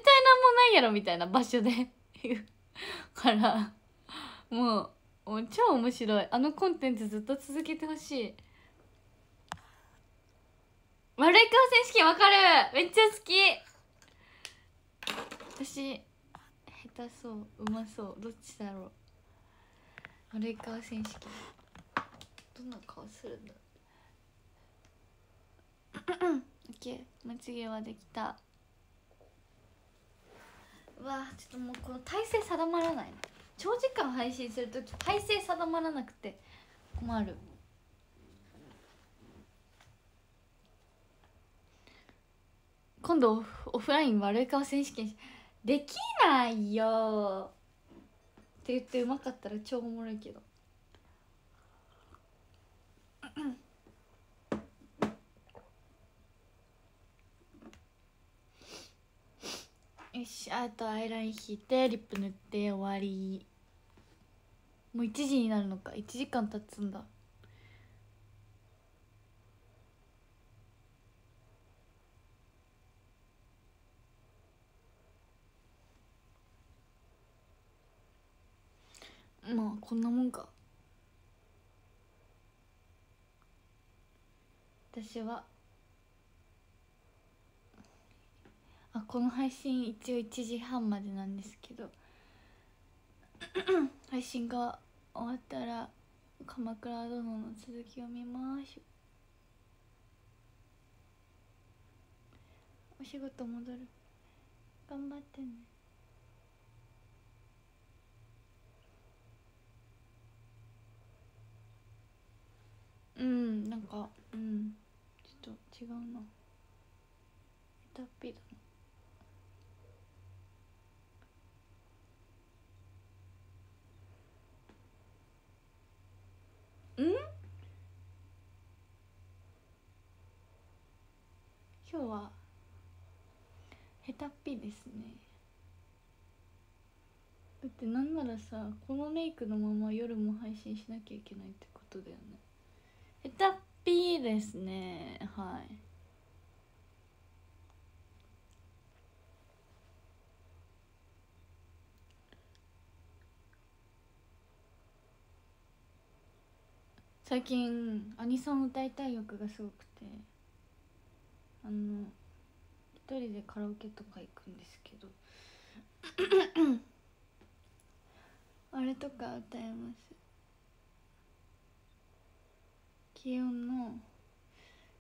ないやろみたいな場所で [laughs] 言うから。もう超面白い。あのコンテンツずっと続けてほしい。丸い顔選手権わかる。めっちゃ好き。私下手そううまそう。どっちだろう。丸い顔選手権。どんな顔するんだろう。オッケーまつげはできた。うわちょっともうこの体勢定まらない長時間配信する時体勢定まらなくて困る。今度オフライン悪い顔選手権できないよって言ってうまかったら超おもろいけど。うんよしあとアイライン引いてリップ塗って終わり。もう1時になるのか。1時間経つんだ。まあこんなもんか。私はあこの配信一応1時半までなんですけど。[clears throat] 配信が終わったら「鎌倉殿」の続きを見ましょうお仕事戻る。頑張ってね。うんなんかうん。ちょっと違うな。下手っぴだうん？今日は下手っぴですね。だってなんならさこのメイクのまま夜も配信しなきゃいけないってことだよね。下手っぴですね。はい。最近アニソン歌いたい欲がすごくて。あの一人でカラオケとか行くんですけど。[coughs] あれとか歌えます。気温の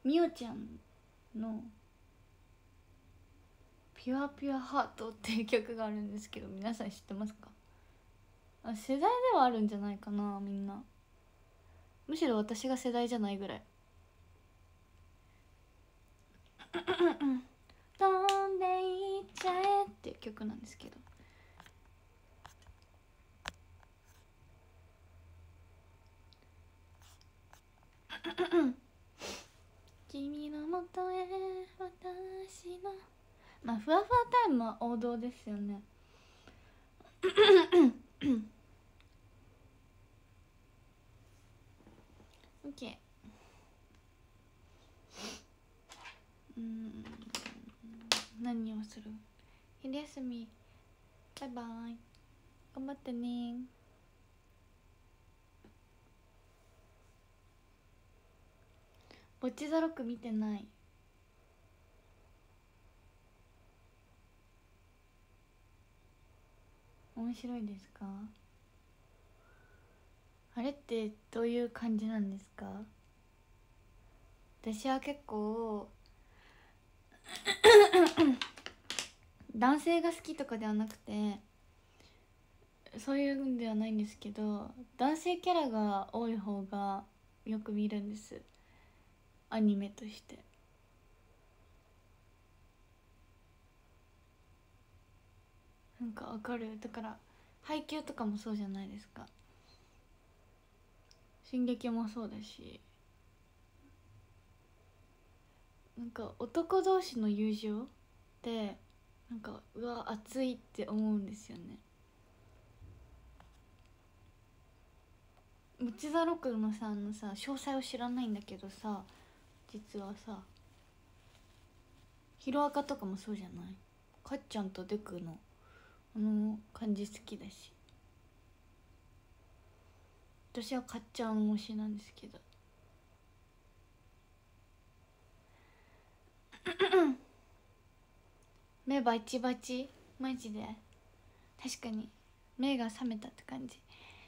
みおちゃんの「ピュアピュアハート」っていう曲があるんですけど皆さん知ってますか？あ世代ではあるんじゃないかなみんな。むしろ私が世代じゃないぐらい「飛ん。でいっちゃえ」っていう曲なん。ですけど君のもとへ私のまあふわふわタイムは王道ですよねオッケーうん。何をする？昼休み。バイバイ。頑張ってね。ボッチザロック見てない。面白いですか？あれってどういう感じなんですか？私は結構 [coughs] 男性が好きとかではなくてそういうんではないんですけど男性キャラが多い方がよく見るんです。アニメとして。なんかわかる？だから配給とかもそうじゃないですか。進撃もそうだしなんか男同士の友情ってなんかうわ熱いって思うんですよね。内田六のさあのさ詳細を知らないんだけどさ実はさヒロアカとかもそうじゃない？かっちゃんとデクのあの感じ好きだし。私はかっちゃん推しなんですけど。[clears throat] 目バチバチ。マジで。確かに。目が覚めたって感じ。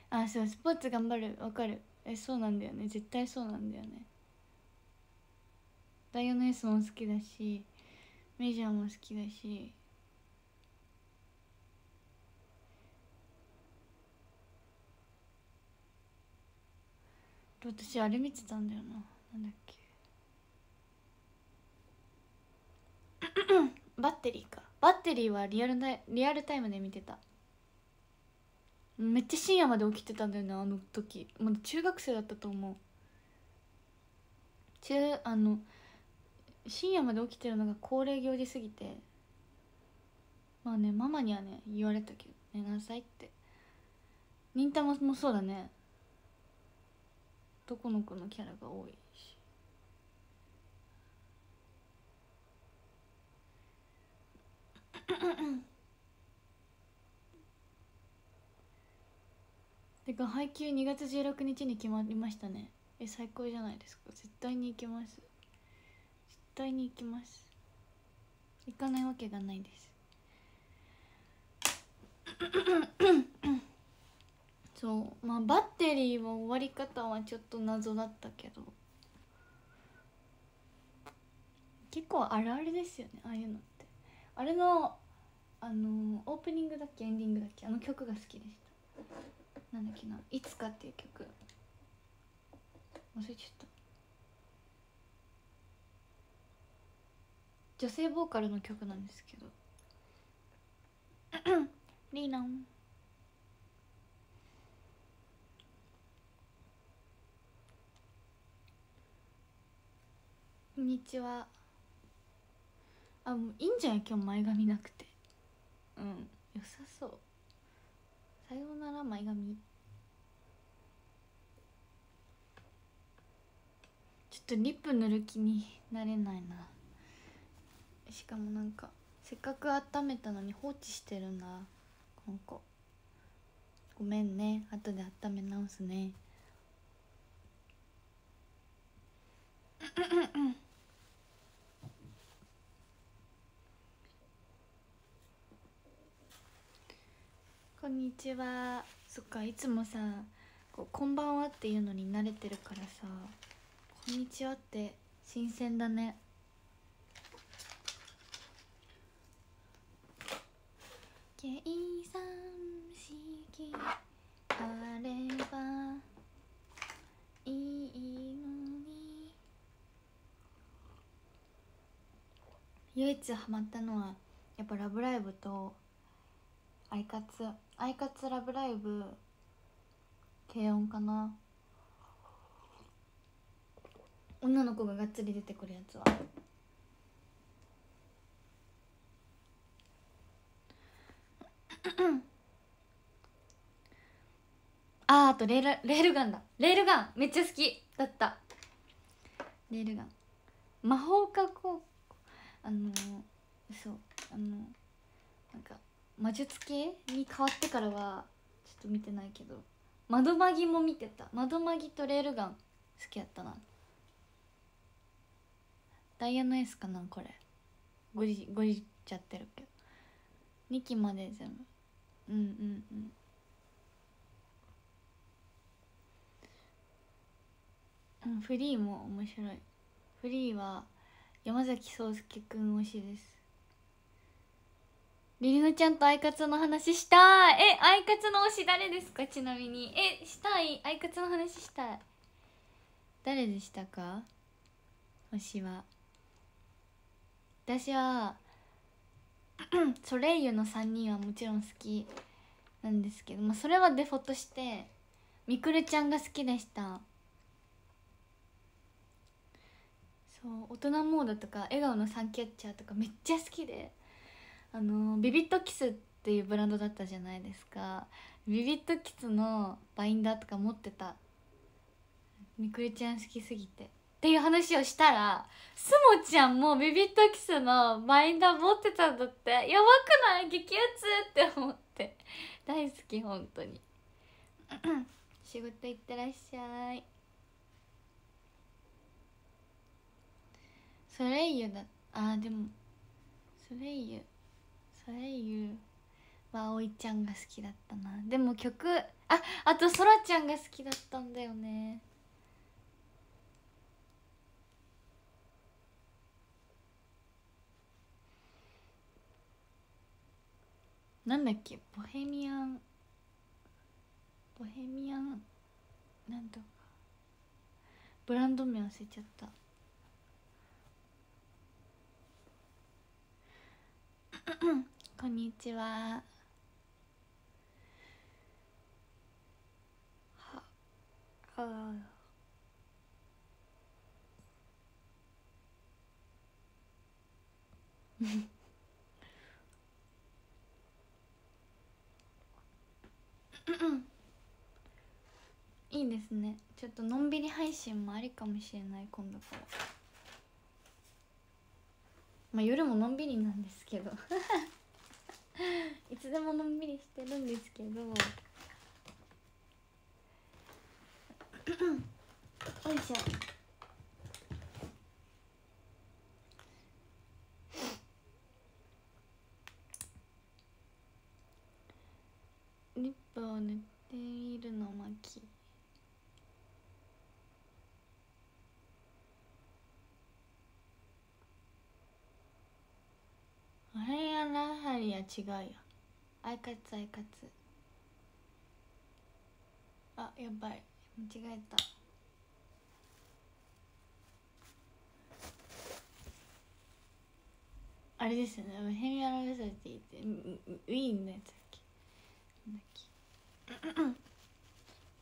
あそうスポーツ頑張る。わかる。えそうなんだよね。絶対そうなんだよね。ダイヤのエースも好きだしメジャーも好きだし。私あれ見てたんだよな。なんだっけ。[clears throat] バッテリーか。バッテリーはリアルタイリアルタイムで見てた。めっちゃ深夜まで起きてたんだよねあの時。まだ中学生だったと思う。中あの深夜まで起きてるのが恒例行事すぎて。まあねママにはね言われたけど寝なさいって。忍たまもそうだね。男の子のキャラが多いし。[coughs] てか配給2月16日に決まりましたね。え最高じゃないですか。絶対に行きます。絶対に行きます。行かないわけがないです。そう。まあバッテリーは終わり方はちょっと謎だったけど。結構あるあるですよねああいうのって。あれのあのオープニングだっけエンディングだっけあの曲が好きでした。なんだっけな「いつか」っていう曲。忘れちゃった。女性ボーカルの曲なんですけど。[clears throat] リーナン。こんにちは。あもういいんじゃない？今日前髪なくて。うん。良さそう。さようなら前髪。ちょっとリップ塗る気になれないな。しかもなんかせっかく温めたのに放置してるな。この子。ごめんね。後で温め直すねこんにちは。そっかいつもさここんばんはっていうのに慣れてるからさこんにちはって新鮮だね。計算式あればいいのに唯一ハマったのはやっぱ「ラブライブ!」と「アイカツ」「アイカツラブライブ!」軽音かな女の子ががっつり出てくるやつは [coughs] あーあとレールレールガンだレールガンめっちゃ好きだったレールガン魔法科高あの、そうあのなんか魔術系に変わってからはちょっと見てないけど窓マギも見てた。窓マギとレールガン好きやったな。ダイヤのエースかなこれ。ごじごじっちゃってるけど。2期まで全部。うんうんうん。うんフリーも面白い。フリーは山崎壮介くん推しです。りりのちゃんとアイカツの話したい。えアイカツの推し誰ですか？ちなみに。えしたい？アイカツの話したい。誰でしたか？推しは。私はソレイユの3人はもちろん好き。なんですけど、まあ、それはデフォとしてみくるちゃんが好きでした。そう大人モードとか笑顔のサンキャッチャーとかめっちゃ好きであのビビットキスっていうブランドだったじゃないですか。ビビットキスのバインダーとか持ってた。みくりちゃん好きすぎて。っていう話をしたらすもちゃんもビビットキスのバインダー持ってたんだって。やばくない？激アツって思って。大好き本当に。[clears throat] 仕事行ってらっしゃいソレイユだあでもソレイユソレイユは葵ちゃんが好きだったな。でも曲ああとそらちゃんが好きだったんだよね。なんだっけ？ボヘミアン。ボヘミアンなんとか。ブランド名忘れちゃった。[coughs] こんにちは。はあ。[coughs] いいですね。ちょっとのんびり配信もありかもしれない今度から。まあ夜ものんびりなんですけど。[laughs] いつでものんびりしてるんですけど。[coughs] よいしょ。リップを塗っているの巻あれやなはりや違うよ。アイカツアイカツ。あやばい。間違えた。あれですよね。ヘミアラベサティってウィーンのやつだっけ？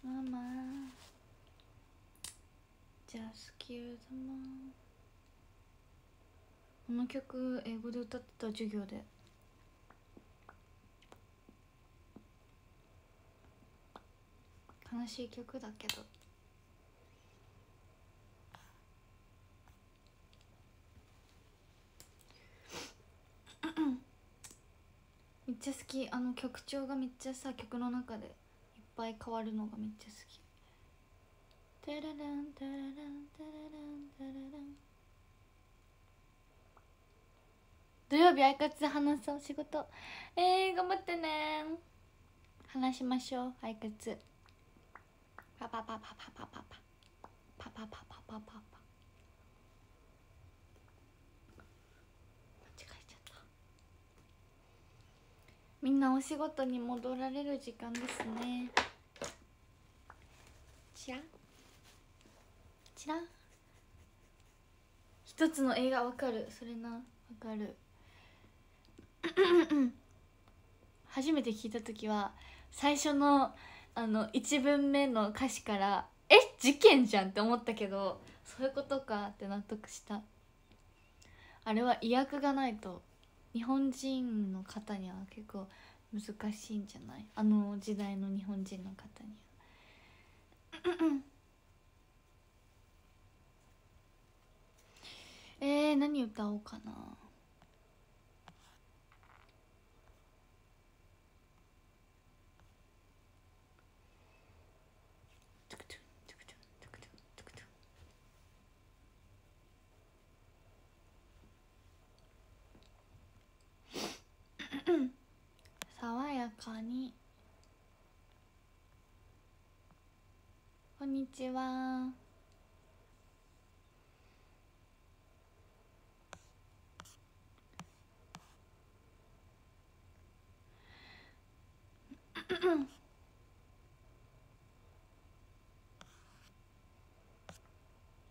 なんだっけ？ママ。じゃあスキューズマこの曲英語で歌ってた授業で。悲しい曲だけど。[coughs] めっちゃ好き。あの曲調がめっちゃさ曲の中でいっぱい変わるのがめっちゃ好き「タラランタラランタラランタララン」土曜日あいかつ話そう仕事。えー、頑張ってね。話しましょうあいかつパパパパパパパパ。パパパパパパパ。間違えちゃった。みんなお仕事に戻られる時間ですね。ちらちら一つの映画わかる。それなわかる。初めて聞いた時は最初のあの1文目の歌詞から「え事件じゃん!」って思ったけどそういうことかって納得した。あれは意訳がないと日本人の方には結構難しいんじゃない？あの時代の日本人の方には。えー、何歌おうかな爽やかに。こんにちは。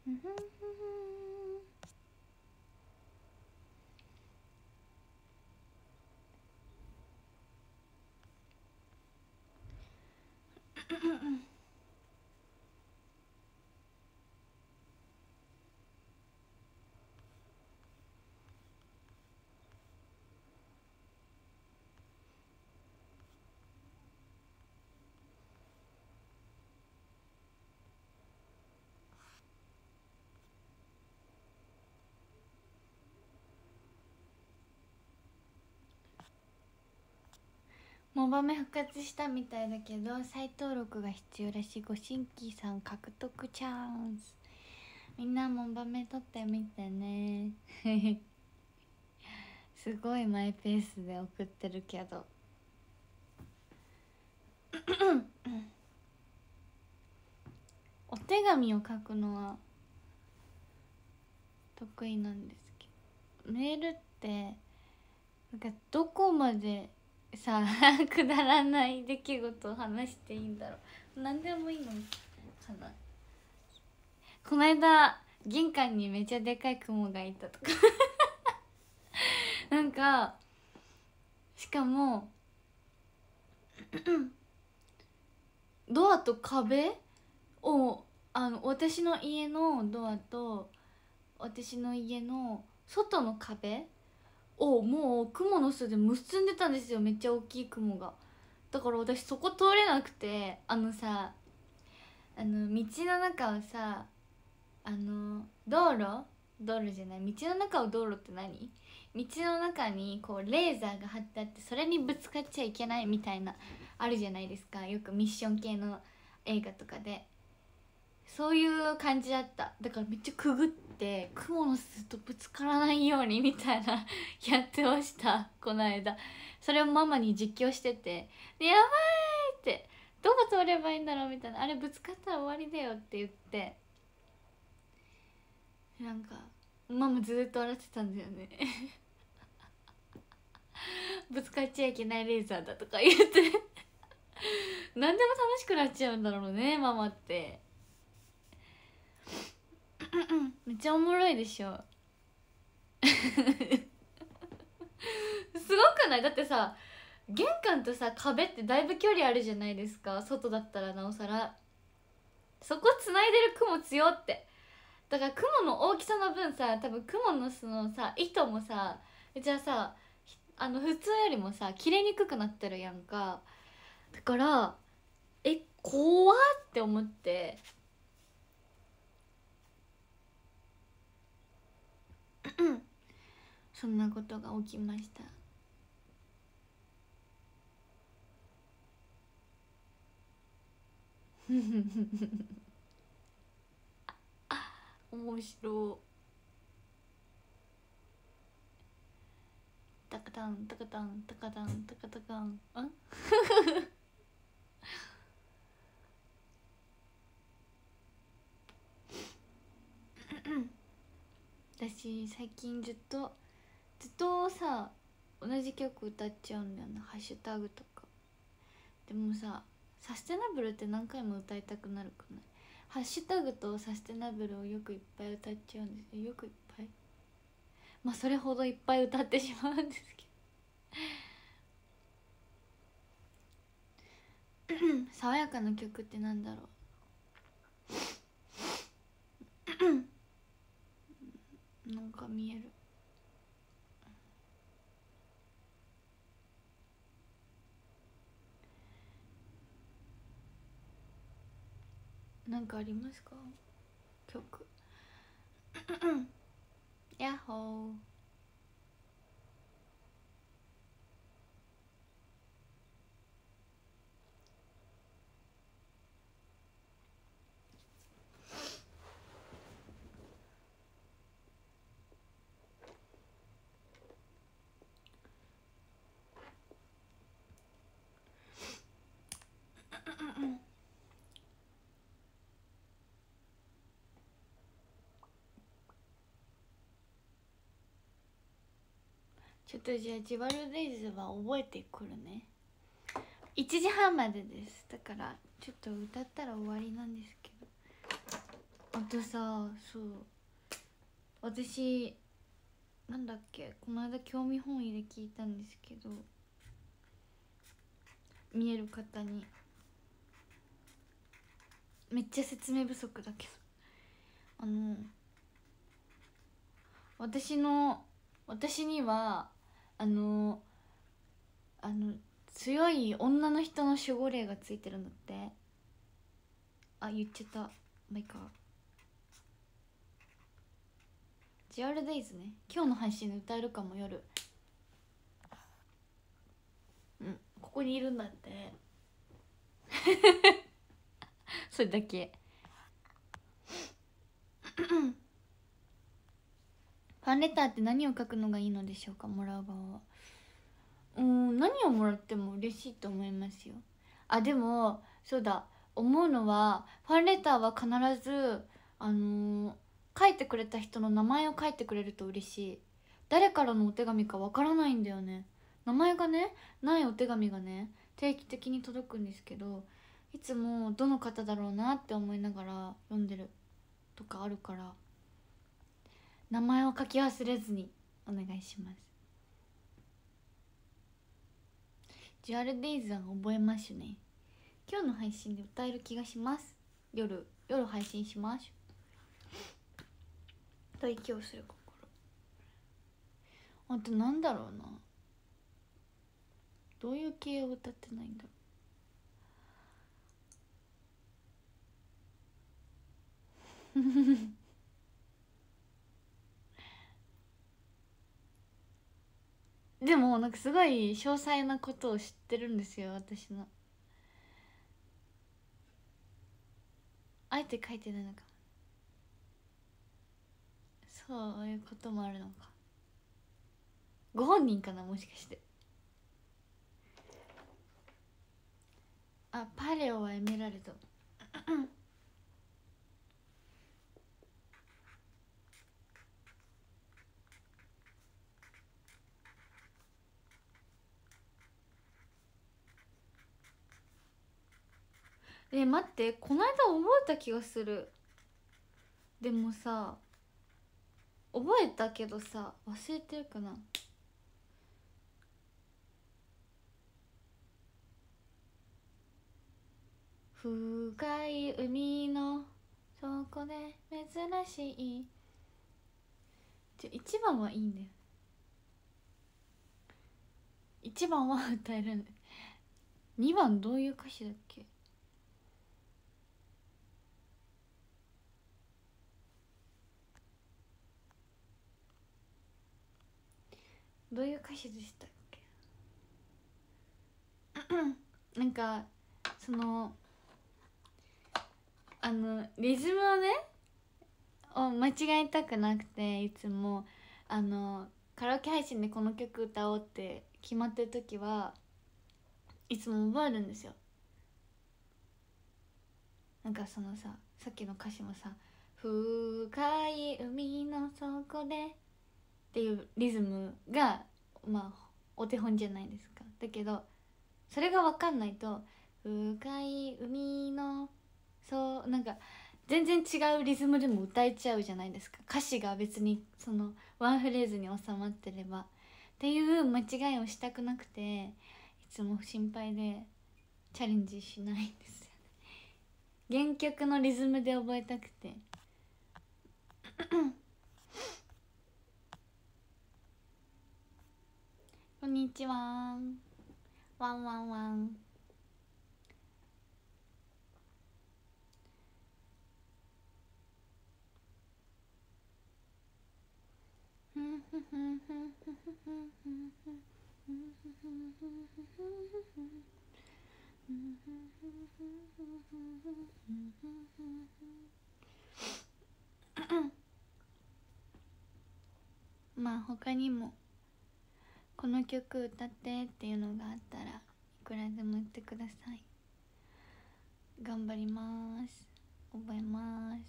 うん。モバメ復活したみたいだけど再登録が必要らしい。ご新規さん獲得チャンス。みんなモバメ撮ってみてね。[laughs] すごいマイペースで送ってるけど。[coughs] お手紙を書くのは得意なんですけど。メールってなんかどこまでさあ [laughs] くだらない出来事を話していいんだろう。何でもいいの？かなこの間玄関にめちゃでかい雲がいたとか。[laughs] なんかしかも [clears throat] ドアと壁をあの私の家のドアと私の家の外の壁をもう蜘蛛の巣で結んでたんですよ。めっちゃ大きい雲が。だから私そこ通れなくてあのさあの道の中をさあの道路？道路じゃない。道の中を道路って何？道の中にこうレーザーが貼ってあってそれにぶつかっちゃいけないみたいなあるじゃないですか。よくミッション系の映画とかで。そういう感じだった。だからめっちゃくぐって雲の巣とぶつからないようにみたいな [laughs] やってましたこの間。それをママに実況しててやばいってどこ通ればいいんだろうみたいなあれぶつかったら終わりだよって言って。なんかママずっと笑ってたんだよね。[laughs] ぶつかっちゃいけないレーザーだとか言って。何でも楽しくなっちゃうんだろうねママって。めっちゃおもろいでしょ。すごくない？だってさ玄関とさ壁ってだいぶ距離あるじゃないですか。外だったらなおさら。そこつないでる雲強って。だから雲の大きさの分さ多分雲の巣のさ糸もさじゃあさあの普通よりもさ切れにくくなってるやんか。だからえ怖って思って。そんなことが起きました。面白タカタンタカタンタカタンタカタカン。あ [laughs] 私最近ずっとずっとさ同じ曲歌っちゃうんだよな。ハッシュタグとか。でもさサステナブルって何回も歌いたくなるくなハッシュタグとサステナブルをよくいっぱい歌っちゃうんですよ。よくいっぱい。まあそれほどいっぱい歌ってしまうんですけど。[clears throat] 爽やかな曲ってなんだろう？なんか見える。なんかありますか？曲。やっほー。ちょっとじゃあジワルデイズは覚えてくるね。1時半までです。だからちょっと歌ったら終わりなんですけど。あとさそう。私なんだっけ？この間興味本位で聞いたんですけど。見える方に。めっちゃ説明不足だけど。あの私の私にはあのあの強い女の人の守護霊がついてるんだって。あ言っちゃった。まあいいかジアルデイズね。今日の配信で歌えるかも夜。うん。ここにいるんだって。[laughs] それだけ。ファンレターって何を書くのがいいのでしょうかもらう側は。うん何をもらっても嬉しいと思いますよ。あでもそうだ。思うのはファンレターは必ずあのー、書いてくれた人の名前を書いてくれると嬉しい。誰からのお手紙かわからないんだよね。名前がねないお手紙がね定期的に届くんですけどいつもどの方だろうなって思いながら読んでるとかあるから。名前を書き忘れずにお願いします。ジュアルデイズは覚えますね。今日の配信で歌える気がします。夜夜配信します。と息をする心。あとなんだろうな。どういう系を歌ってないんだろう。[laughs] でもなんかすごい詳細なことを知ってるんですよ私の。あえて書いてないのか。そういうこともあるのか。ご本人かなもしかして。あパレオはエメラルド。え待ってこの間覚えた気がする。でもさ覚えたけどさ忘れてるかな。深い海の底で珍しい。じゃ1番はいいんだよ。1番は歌える。んだ2番どういう歌詞だっけ？どういう歌詞でしたっけ？なんかそのあのリズムをねを間違えたくなくていつも。あのカラオケ配信でこの曲歌おうって決まってる時はいつも覚えるんですよ。なんかそのささっきの歌詞もさ「深い海の底で」っていうリズムがまあお手本じゃないですか。だけどそれが分かんないと「深い海のそうなんか全然違うリズムでも歌えちゃうじゃないですか。歌詞が別にそのワンフレーズに収まってれば。っていう間違いをしたくなくていつも心配でチャレンジしないんですよね。原曲のリズムで覚えたくて。こんにちは。ワンワンワン。[laughs] まあ他にも。この曲歌ってっていうのがあったらいくらでも言ってください。頑張ります。覚えます。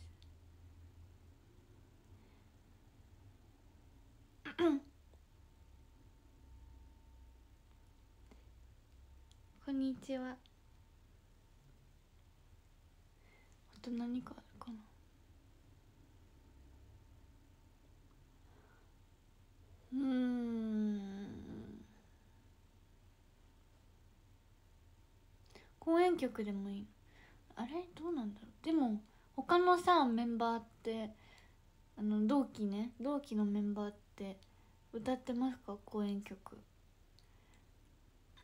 [coughs] こんにちは。あと何かあるかな？うん。公演曲でもいい。あれ？どうなんだろう？でも他のさメンバーってあの同期ね。同期のメンバーって歌ってますか？公演曲。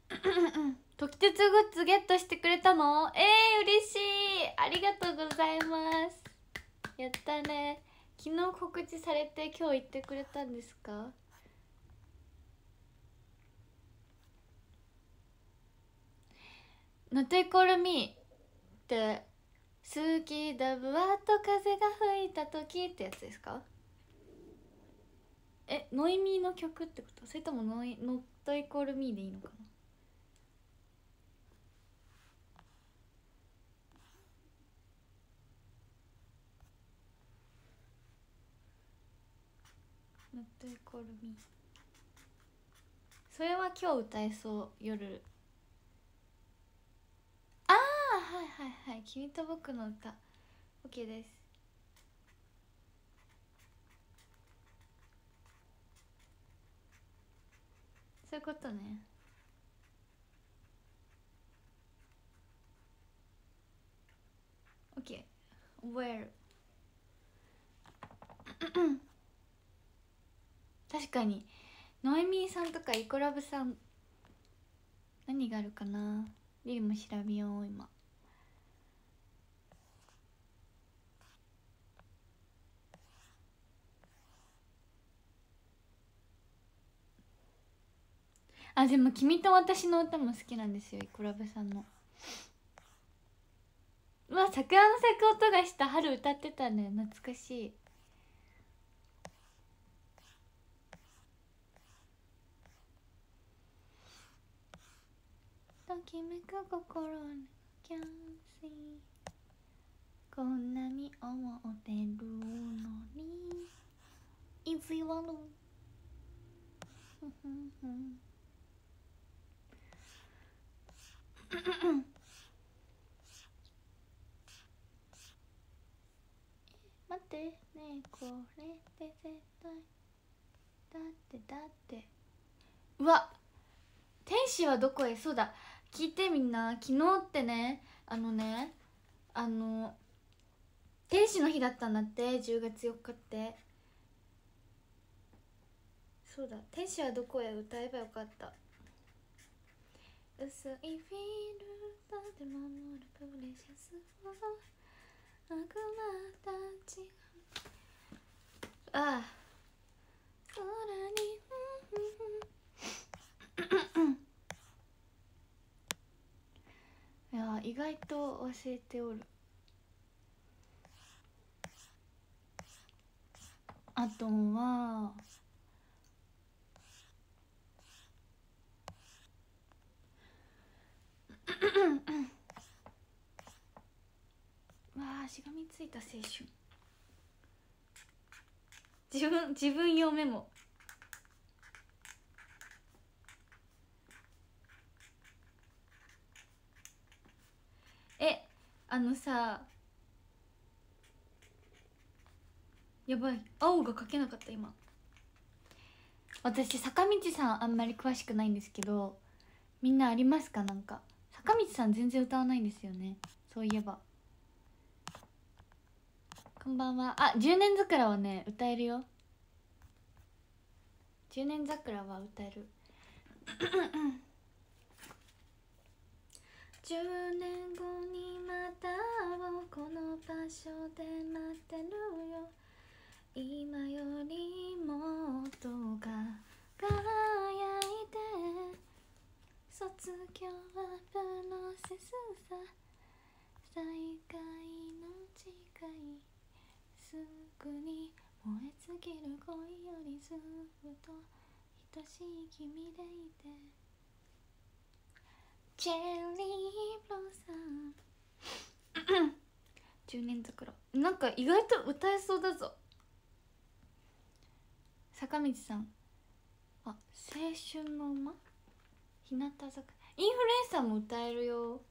[coughs] 時鉄グッズゲットしてくれたの？えー、嬉しい。ありがとうございます。やったね。昨日告知されて今日行ってくれたんですか「Not Equal Me」って「好きだぶわっと風が吹いた時」ってやつですか？えノイミーの曲ってこと？それともノイ「Not Equal Me」でいいのかな「Not Equal Me」それは今日歌えそう。夜はいはいはい「君と僕の歌」OK です。そういうことね。オッケー覚える。[coughs] 確かに。ノエミーさんとかイコラブさん。何があるかな。リリも調べよう今。あでも「君と私の歌」も好きなんですよイコラブさんの。うわ桜の咲く音がした春歌ってたね懐かしい。ときめく心にキャンシーこんなに思ってるのに。意地 [laughs] 悪ふふふ [coughs] 待ってねえこれって絶対だってだって。うわ天使はどこへ？そうだ。聞いてみんな。昨日ってねあのねあの天使の日だったんだって10月4日って。そうだ。天使はどこへ？歌えばよかった。薄いフィールターで守るプレシャスを悪魔たちがああ。空にいや意外と忘れておる。あとはわあしがみついた青春。自分自分用メモえあのさやばい。青が書けなかった今。私坂道さんあんまり詳しくないんですけどみんなありますか？なんか。道さん全然歌わないんですよね。そういえば。こんばんは。あ10年桜はね歌えるよ。10年桜は歌える。[coughs] 10年後にまたをこの場所で待ってるよ。今よりもっと輝いて。卒業はプロセスさ。再会の誓いすぐに燃え尽きる恋よりずっと愛しい君でいて。チェリーブロッサム10年桜なんか意外と歌えそうだぞ。坂道さん。あ青春の馬？日向坂。インフルエンサーも歌えるよ。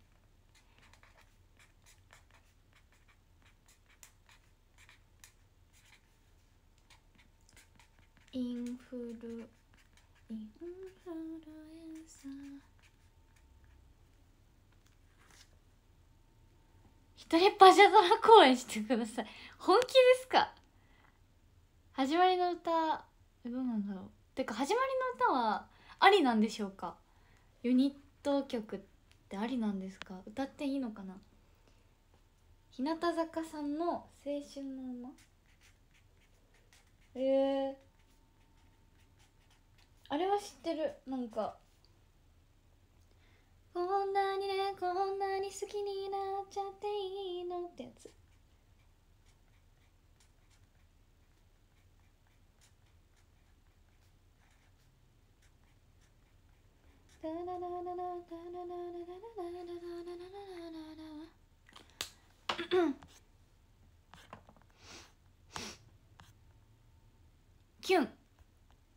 インフルインフルエンサー。一人パジャドラ公演してください。本気ですか？始まりの歌どうなんだろう。てか始まりの歌はありなんでしょうか？ユニット曲ってありなんですか？歌っていいのかな？日向坂さんの「青春の馬」えー、あれは知ってる？なんか。こんなにねこんなに好きになっちゃっていいのってやつ。キュン。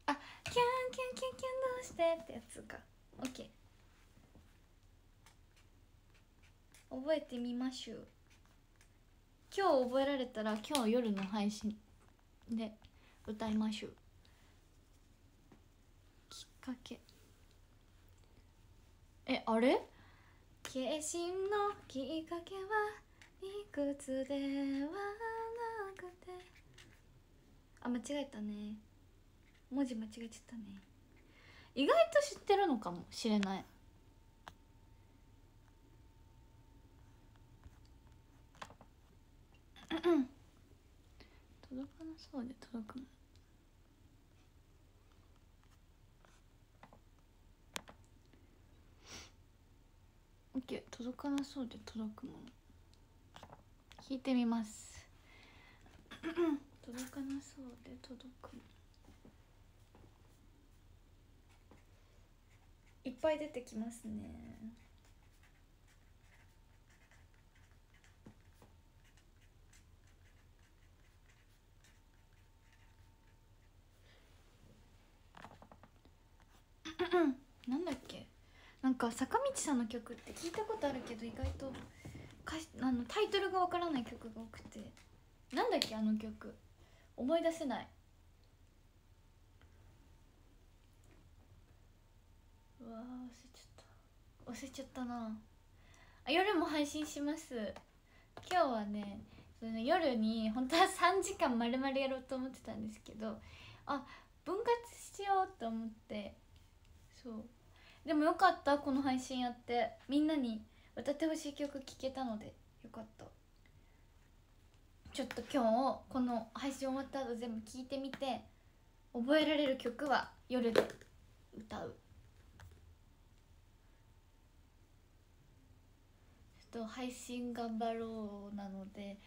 あキュンキュンキュンキュンどうしてってやつかオッケー。覚えてみましょう。今日覚えられたら今日夜の配信で歌いましょう。きっかけ。えあれ？決心のきっかけはいくつではなくて。あ間違えたね。文字間違えちゃったね。意外と知ってるのかもしれない。届かなそうで届くのオ OK 届かなそうで届くもの。聞いてみます。届かなそうで届く。いっぱい出てきますねなんだっけなんか坂道さんの曲って聞いたことあるけど意外とあのタイトルがわからない曲が多くて。なんだっけあの曲。思い出せない。うわー忘れちゃった。忘れちゃったな。あ夜も配信します。今日はねその夜に本当は3時間丸々やろうと思ってたんですけどあ分割しようと思って。そう。でもよかったこの配信やって。みんなに歌ってほしい曲聴けたので。よかった。ちょっと今日この配信終わった後全部聴いてみて。覚えられる曲は夜で歌う。ちょっと配信頑張ろうなので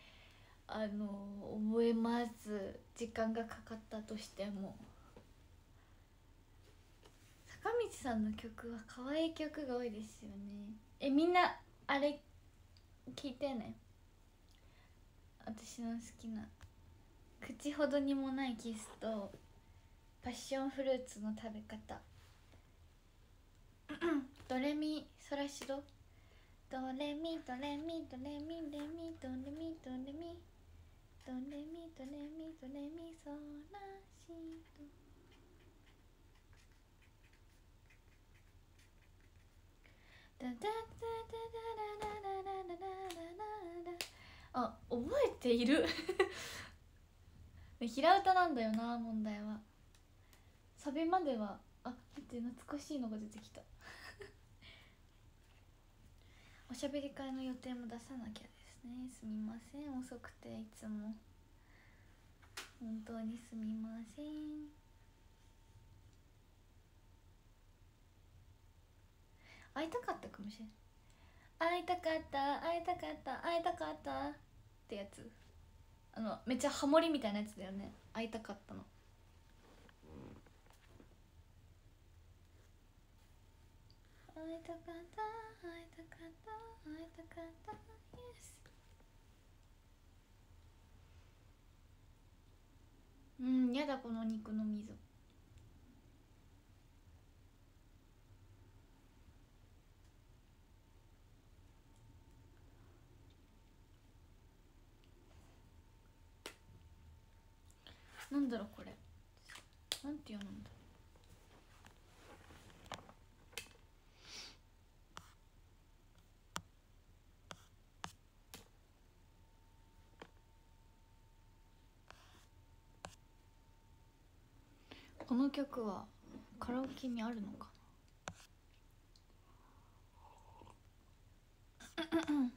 あの覚えます。時間がかかったとしても。坂道さんの曲は可愛い曲が多いですよね。えみんなあれ聞いてね私の好きな。口ほどにもないキスとパッションフルーツの食べ方。[clears throat] ドレミソラシド？ドレミドレミドレミレミドレミドレミドレミドレミドレミソラシドあ覚えている平歌なんだよな問題はサビまではあ待って懐かしいのが出てきたおしゃべり会の予定も出さなきゃですねすみません遅くていつも本当にすみません会いたかったかもしれない。会いたかった会いたかった会いたかったってやつ。あのめっちゃハモリみたいなやつだよね。会いたかったの。会いたかった会いたかった会いたかった。Yes うんやだこの肉の溝なんだろうこれ。なんて読むんだ。この曲はカラオケにあるのかな？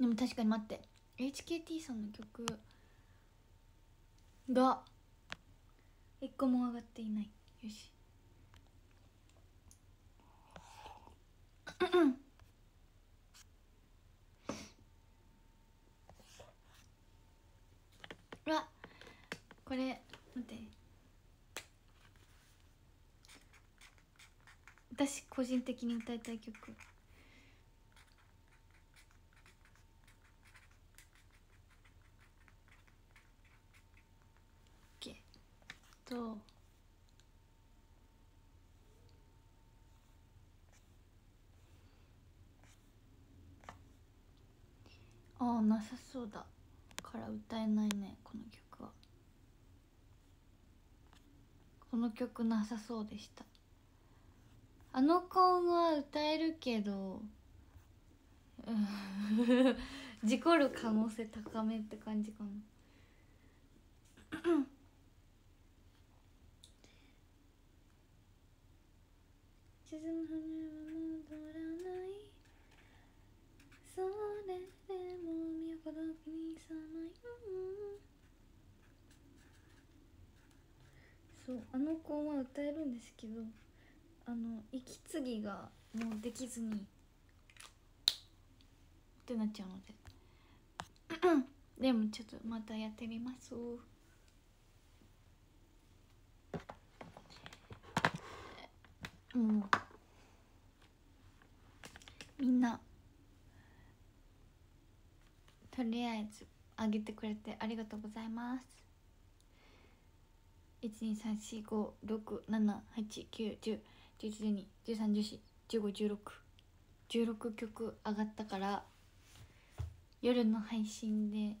[coughs] でも確かに待って。HKT さんの曲が一個も上がっていない。よし。[clears throat] うわこれ待って。私個人的に歌いたい曲。とああなさそうだ。から歌えないねこの曲は。この曲なさそうでした。あの顔は歌えるけど [laughs] 事故る可能性高めって感じかな。沈む船は戻らないそれでも身を孤独にさまよそうあの子は歌えるんですけどあの息継ぎがもうできずに。ってなっちゃうので。[clears throat] でもちょっとまたやってみます。もうみんなとりあえずあげてくれてありがとうございます。1234567891011121314151616曲上がったから夜の配信で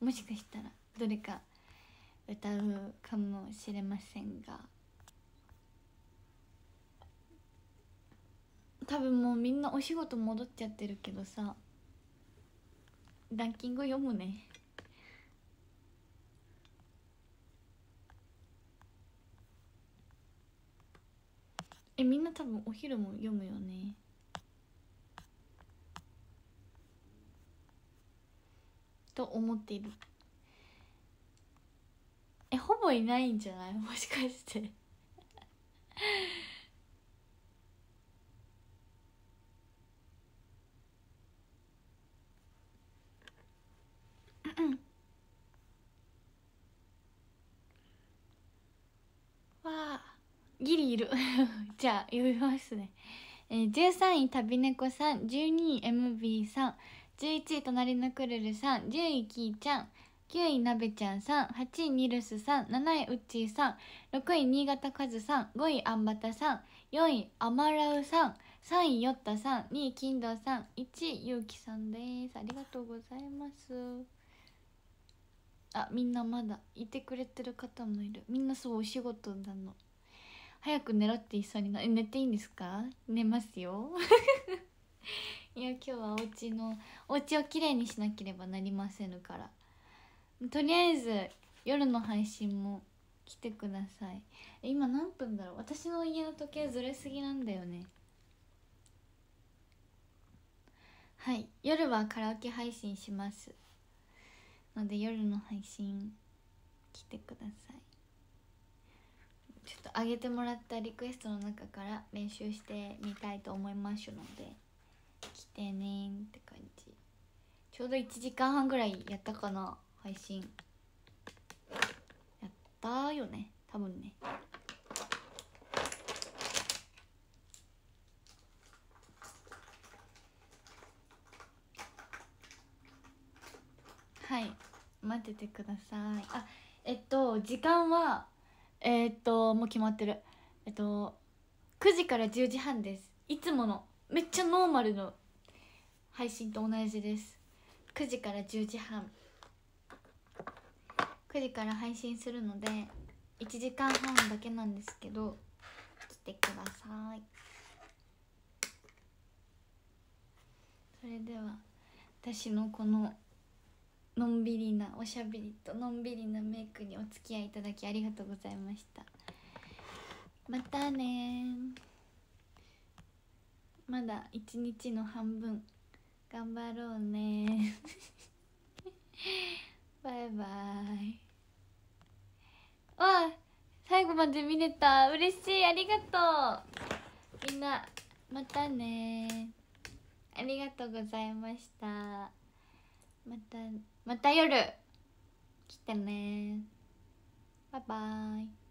もしかしたらどれか歌うかもしれませんが。多分もうみんなお仕事戻っちゃってるけどさランキング読むね。えみんな多分お昼も読むよね。と思っている。えほぼいないんじゃない？[laughs] もしかしてわあリいる。[laughs] じゃあ読みますね、えー、13位旅猫さん12位 MB さん11位隣のくるるさん10位きーちゃん9位なべちゃんさん8位ニルスさん7位うっちーさん6位新潟かずさん5位あんばたさん4位あまらうさん3位よったさん2位金堂さん1位ゆうきさんです。ありがとうございます。あみんなまだいてくれてる方もいる。みんなそうお仕事なの。早く寝ろって言いそうにな寝ていいんですか？寝ますよ。[laughs] いや今日はお家のお家をきれいにしなければなりませんから。とりあえず夜の配信も来てください。今何分だろう？私の家の時計ずれすぎなんだよね。はい。夜はカラオケ配信します。ので夜の配信来てください。ちょっと上げてもらったリクエストの中から練習してみたいと思いますので来てねって感じ。ちょうど1時間半ぐらいやったかな配信。やったよね多分ね。はい。待っててください。あえっと時間はえー、っともう決まってる。えっと9時から10時半です。いつものめっちゃノーマルの配信と同じです。9時から10時半。9時から配信するので1時間半だけなんですけど来てください。それでは私のこののんびりなおしゃべりとのんびりなメイクにお付き合いいただきありがとうございました。またねまだ一日の半分頑張ろうね [laughs] バイバイ。わあ最後まで見れた。嬉しい。ありがとう。みんなまたねありがとうございました。またまた夜。来てねバイバイ。